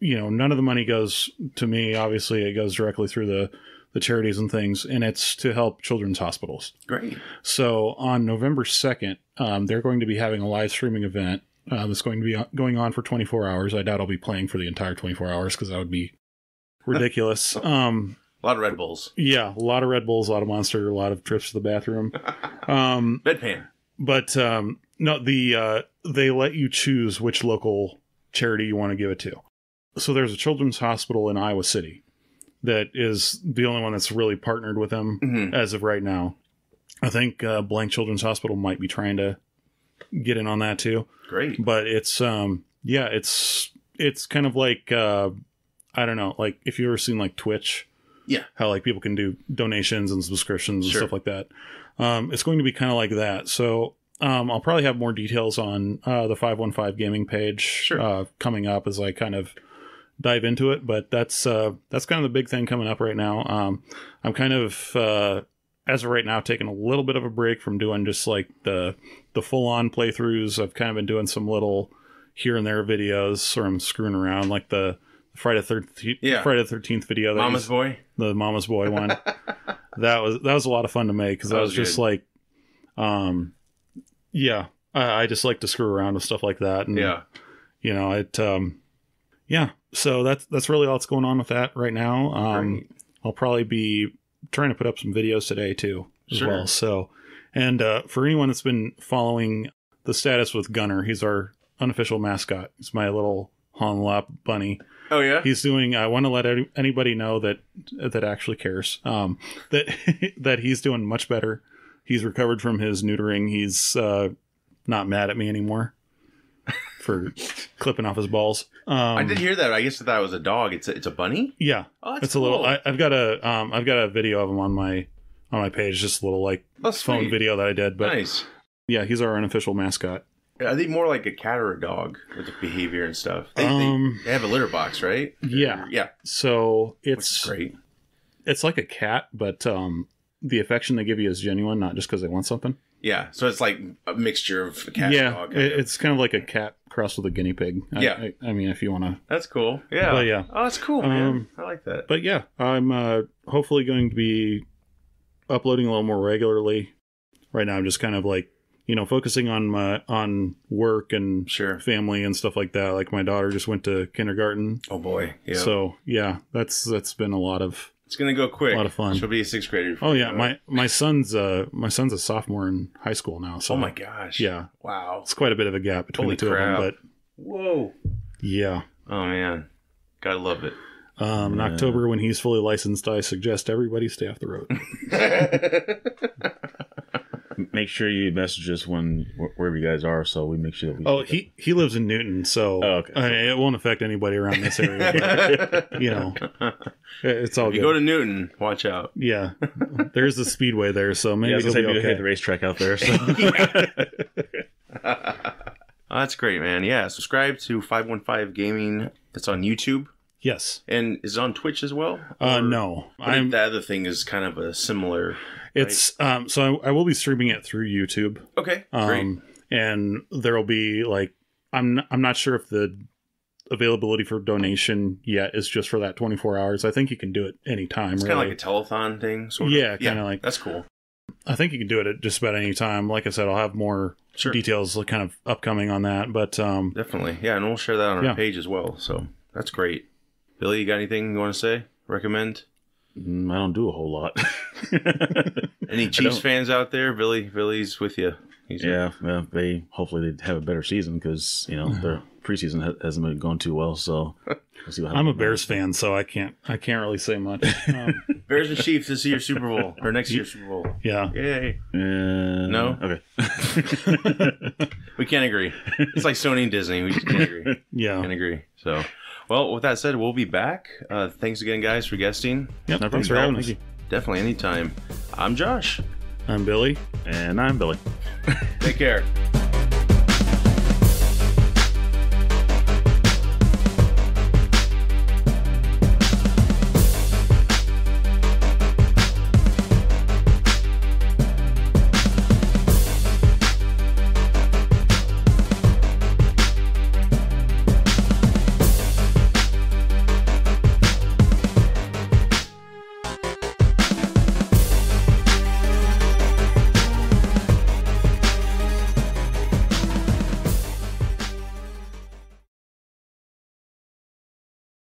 you know, none of the money goes to me. Obviously, it goes directly through the the charities and things, and it's to help children's hospitals. Great. So on November 2nd, um, they're going to be having a live streaming event uh, that's going to be going on for 24 hours. I doubt I'll be playing for the entire 24 hours because that would be ridiculous. um, A lot of Red Bulls. yeah, a lot of Red Bulls, a lot of Monster, a lot of trips to the bathroom. Um, Bedpan. but um, no, the uh, they let you choose which local charity you want to give it to. So there's a children's hospital in Iowa City that is the only one that's really partnered with them Mhm. as of right now. I think uh, Blank Children's Hospital might be trying to get in on that too. Great. But it's um yeah, it's it's kind of like uh I don't know, like if you ever seen like Twitch, Yeah. how like people can do donations and subscriptions and Sure. stuff like that. Um it's going to be kind of like that. So um I'll probably have more details on uh the 515 gaming page Sure. uh coming up as I kind of dive into it, but that's uh, that's kind of the big thing coming up right now. Um, I'm kind of uh, as of right now taking a little bit of a break from doing just like the the full on playthroughs. I've kind of been doing some little here and there videos, or I'm screwing around like the Friday thirteenth Yeah. Friday thirteenth video. Mama's boy. the Mama's Boy one. that was that was a lot of fun to make because I was was just like, um, yeah, I, I just like to screw around with stuff like that, and Yeah. you know, it, um, yeah. So that's that's really all that's going on with that right now. Um, Great. I'll probably be trying to put up some videos today too, as Sure. well. So, and uh, for anyone that's been following the status with Gunner, he's our unofficial mascot. He's my little Holland Lop bunny Oh yeah. he's doing i want to let any- anybody know that that actually cares um that that he's doing much better he's recovered from his neutering he's uh not mad at me anymore for clipping off his balls um I did hear that. I guess I thought it was a dog. It's a, it's a bunny. yeah Oh, that's it's a little. I, i've got a um i've got a video of him on my on my page just a little like Oh, phone sweet. video that i did but nice. yeah he's our unofficial mascot Are they more like a cat or a dog with the behavior and stuff? They, they- Um, they, have a litter box, right? yeah. Yeah. so it's great. it's like a cat but um the affection they give you is genuine not just because they want something Yeah. So it's like a mixture of a cat yeah, and dog. it- it's kind of like a cat crossed with a guinea pig. I, Yeah. I, I mean, if you want to. That's cool. Yeah. But yeah. Oh, that's cool, man. Um, I like that. But yeah, I'm uh, hopefully going to be uploading a little more regularly. Right now, I'm just kind of like you know focusing on my on work and Sure. family and stuff like that. Like my daughter just went to kindergarten, Oh boy. Yeah. so yeah, that's that's been a lot of. It's gonna go quick. a lot of fun. She'll be a sixth grader. Oh yeah, my my son's uh my son's a sophomore in high school now. So Oh my gosh. yeah, Wow. it's quite a bit of a gap between Holy the two crap. of them. but Whoa. Yeah, Oh man. Gotta love it. Um, in Yeah. October, when he's fully licensed, I suggest everybody stay off the road. Make sure you message us when wh- wherever you guys are, so we make sure that we. oh, he he lives in Newton, so Oh, okay. I mean, it won't affect anybody around this area. but, you know, it's all if you good. go to Newton, watch out. yeah, there's a speedway there, so maybe was he'll say be we okay. hit the racetrack out there. So. Oh, that's great, man. Yeah, subscribe to 515 Gaming. It's on YouTube yes, and is it on Twitch as well. uh, no, I'm. the other thing is kind of a similar. It's um, so I, I will be streaming it through YouTube. Okay, great. Um, and there will be like I'm I'm not sure if the availability for donation yet is just for that 24 hours. I think you can do it anytime. It's really. kind of like a telethon thing, sort of. Yeah, kinda like- that's cool. I think you can do it at just about any time. Like I said, I'll have more Sure, details kind of upcoming on that. But um, definitely. Yeah, and we'll share that on our Yeah. page as well. So that's great. Billy, you got anything you want to say? Recommend? Mm, I don't do a whole lot. Any Chiefs fans out there? Billy, Billy's with you. He's yeah, well, they hopefully they have a better season because you know their preseason ha- hasn't been going too well. So we'll see what I'm a. Bears fan, so I can't I can't really say much. Um, Bears and Chiefs this year Super Bowl or next year Super Bowl. yeah, Yay! Uh, No? Okay. We can't agree. It's like Sony and Disney. We just can't agree. yeah. Can't agree. So, well, with that said, we'll be back. Uh, thanks again, guys, for guesting. Yep. No Thanks for having us. Definitely anytime. I'm Josh. I'm Billy. and I'm Billy. Take care.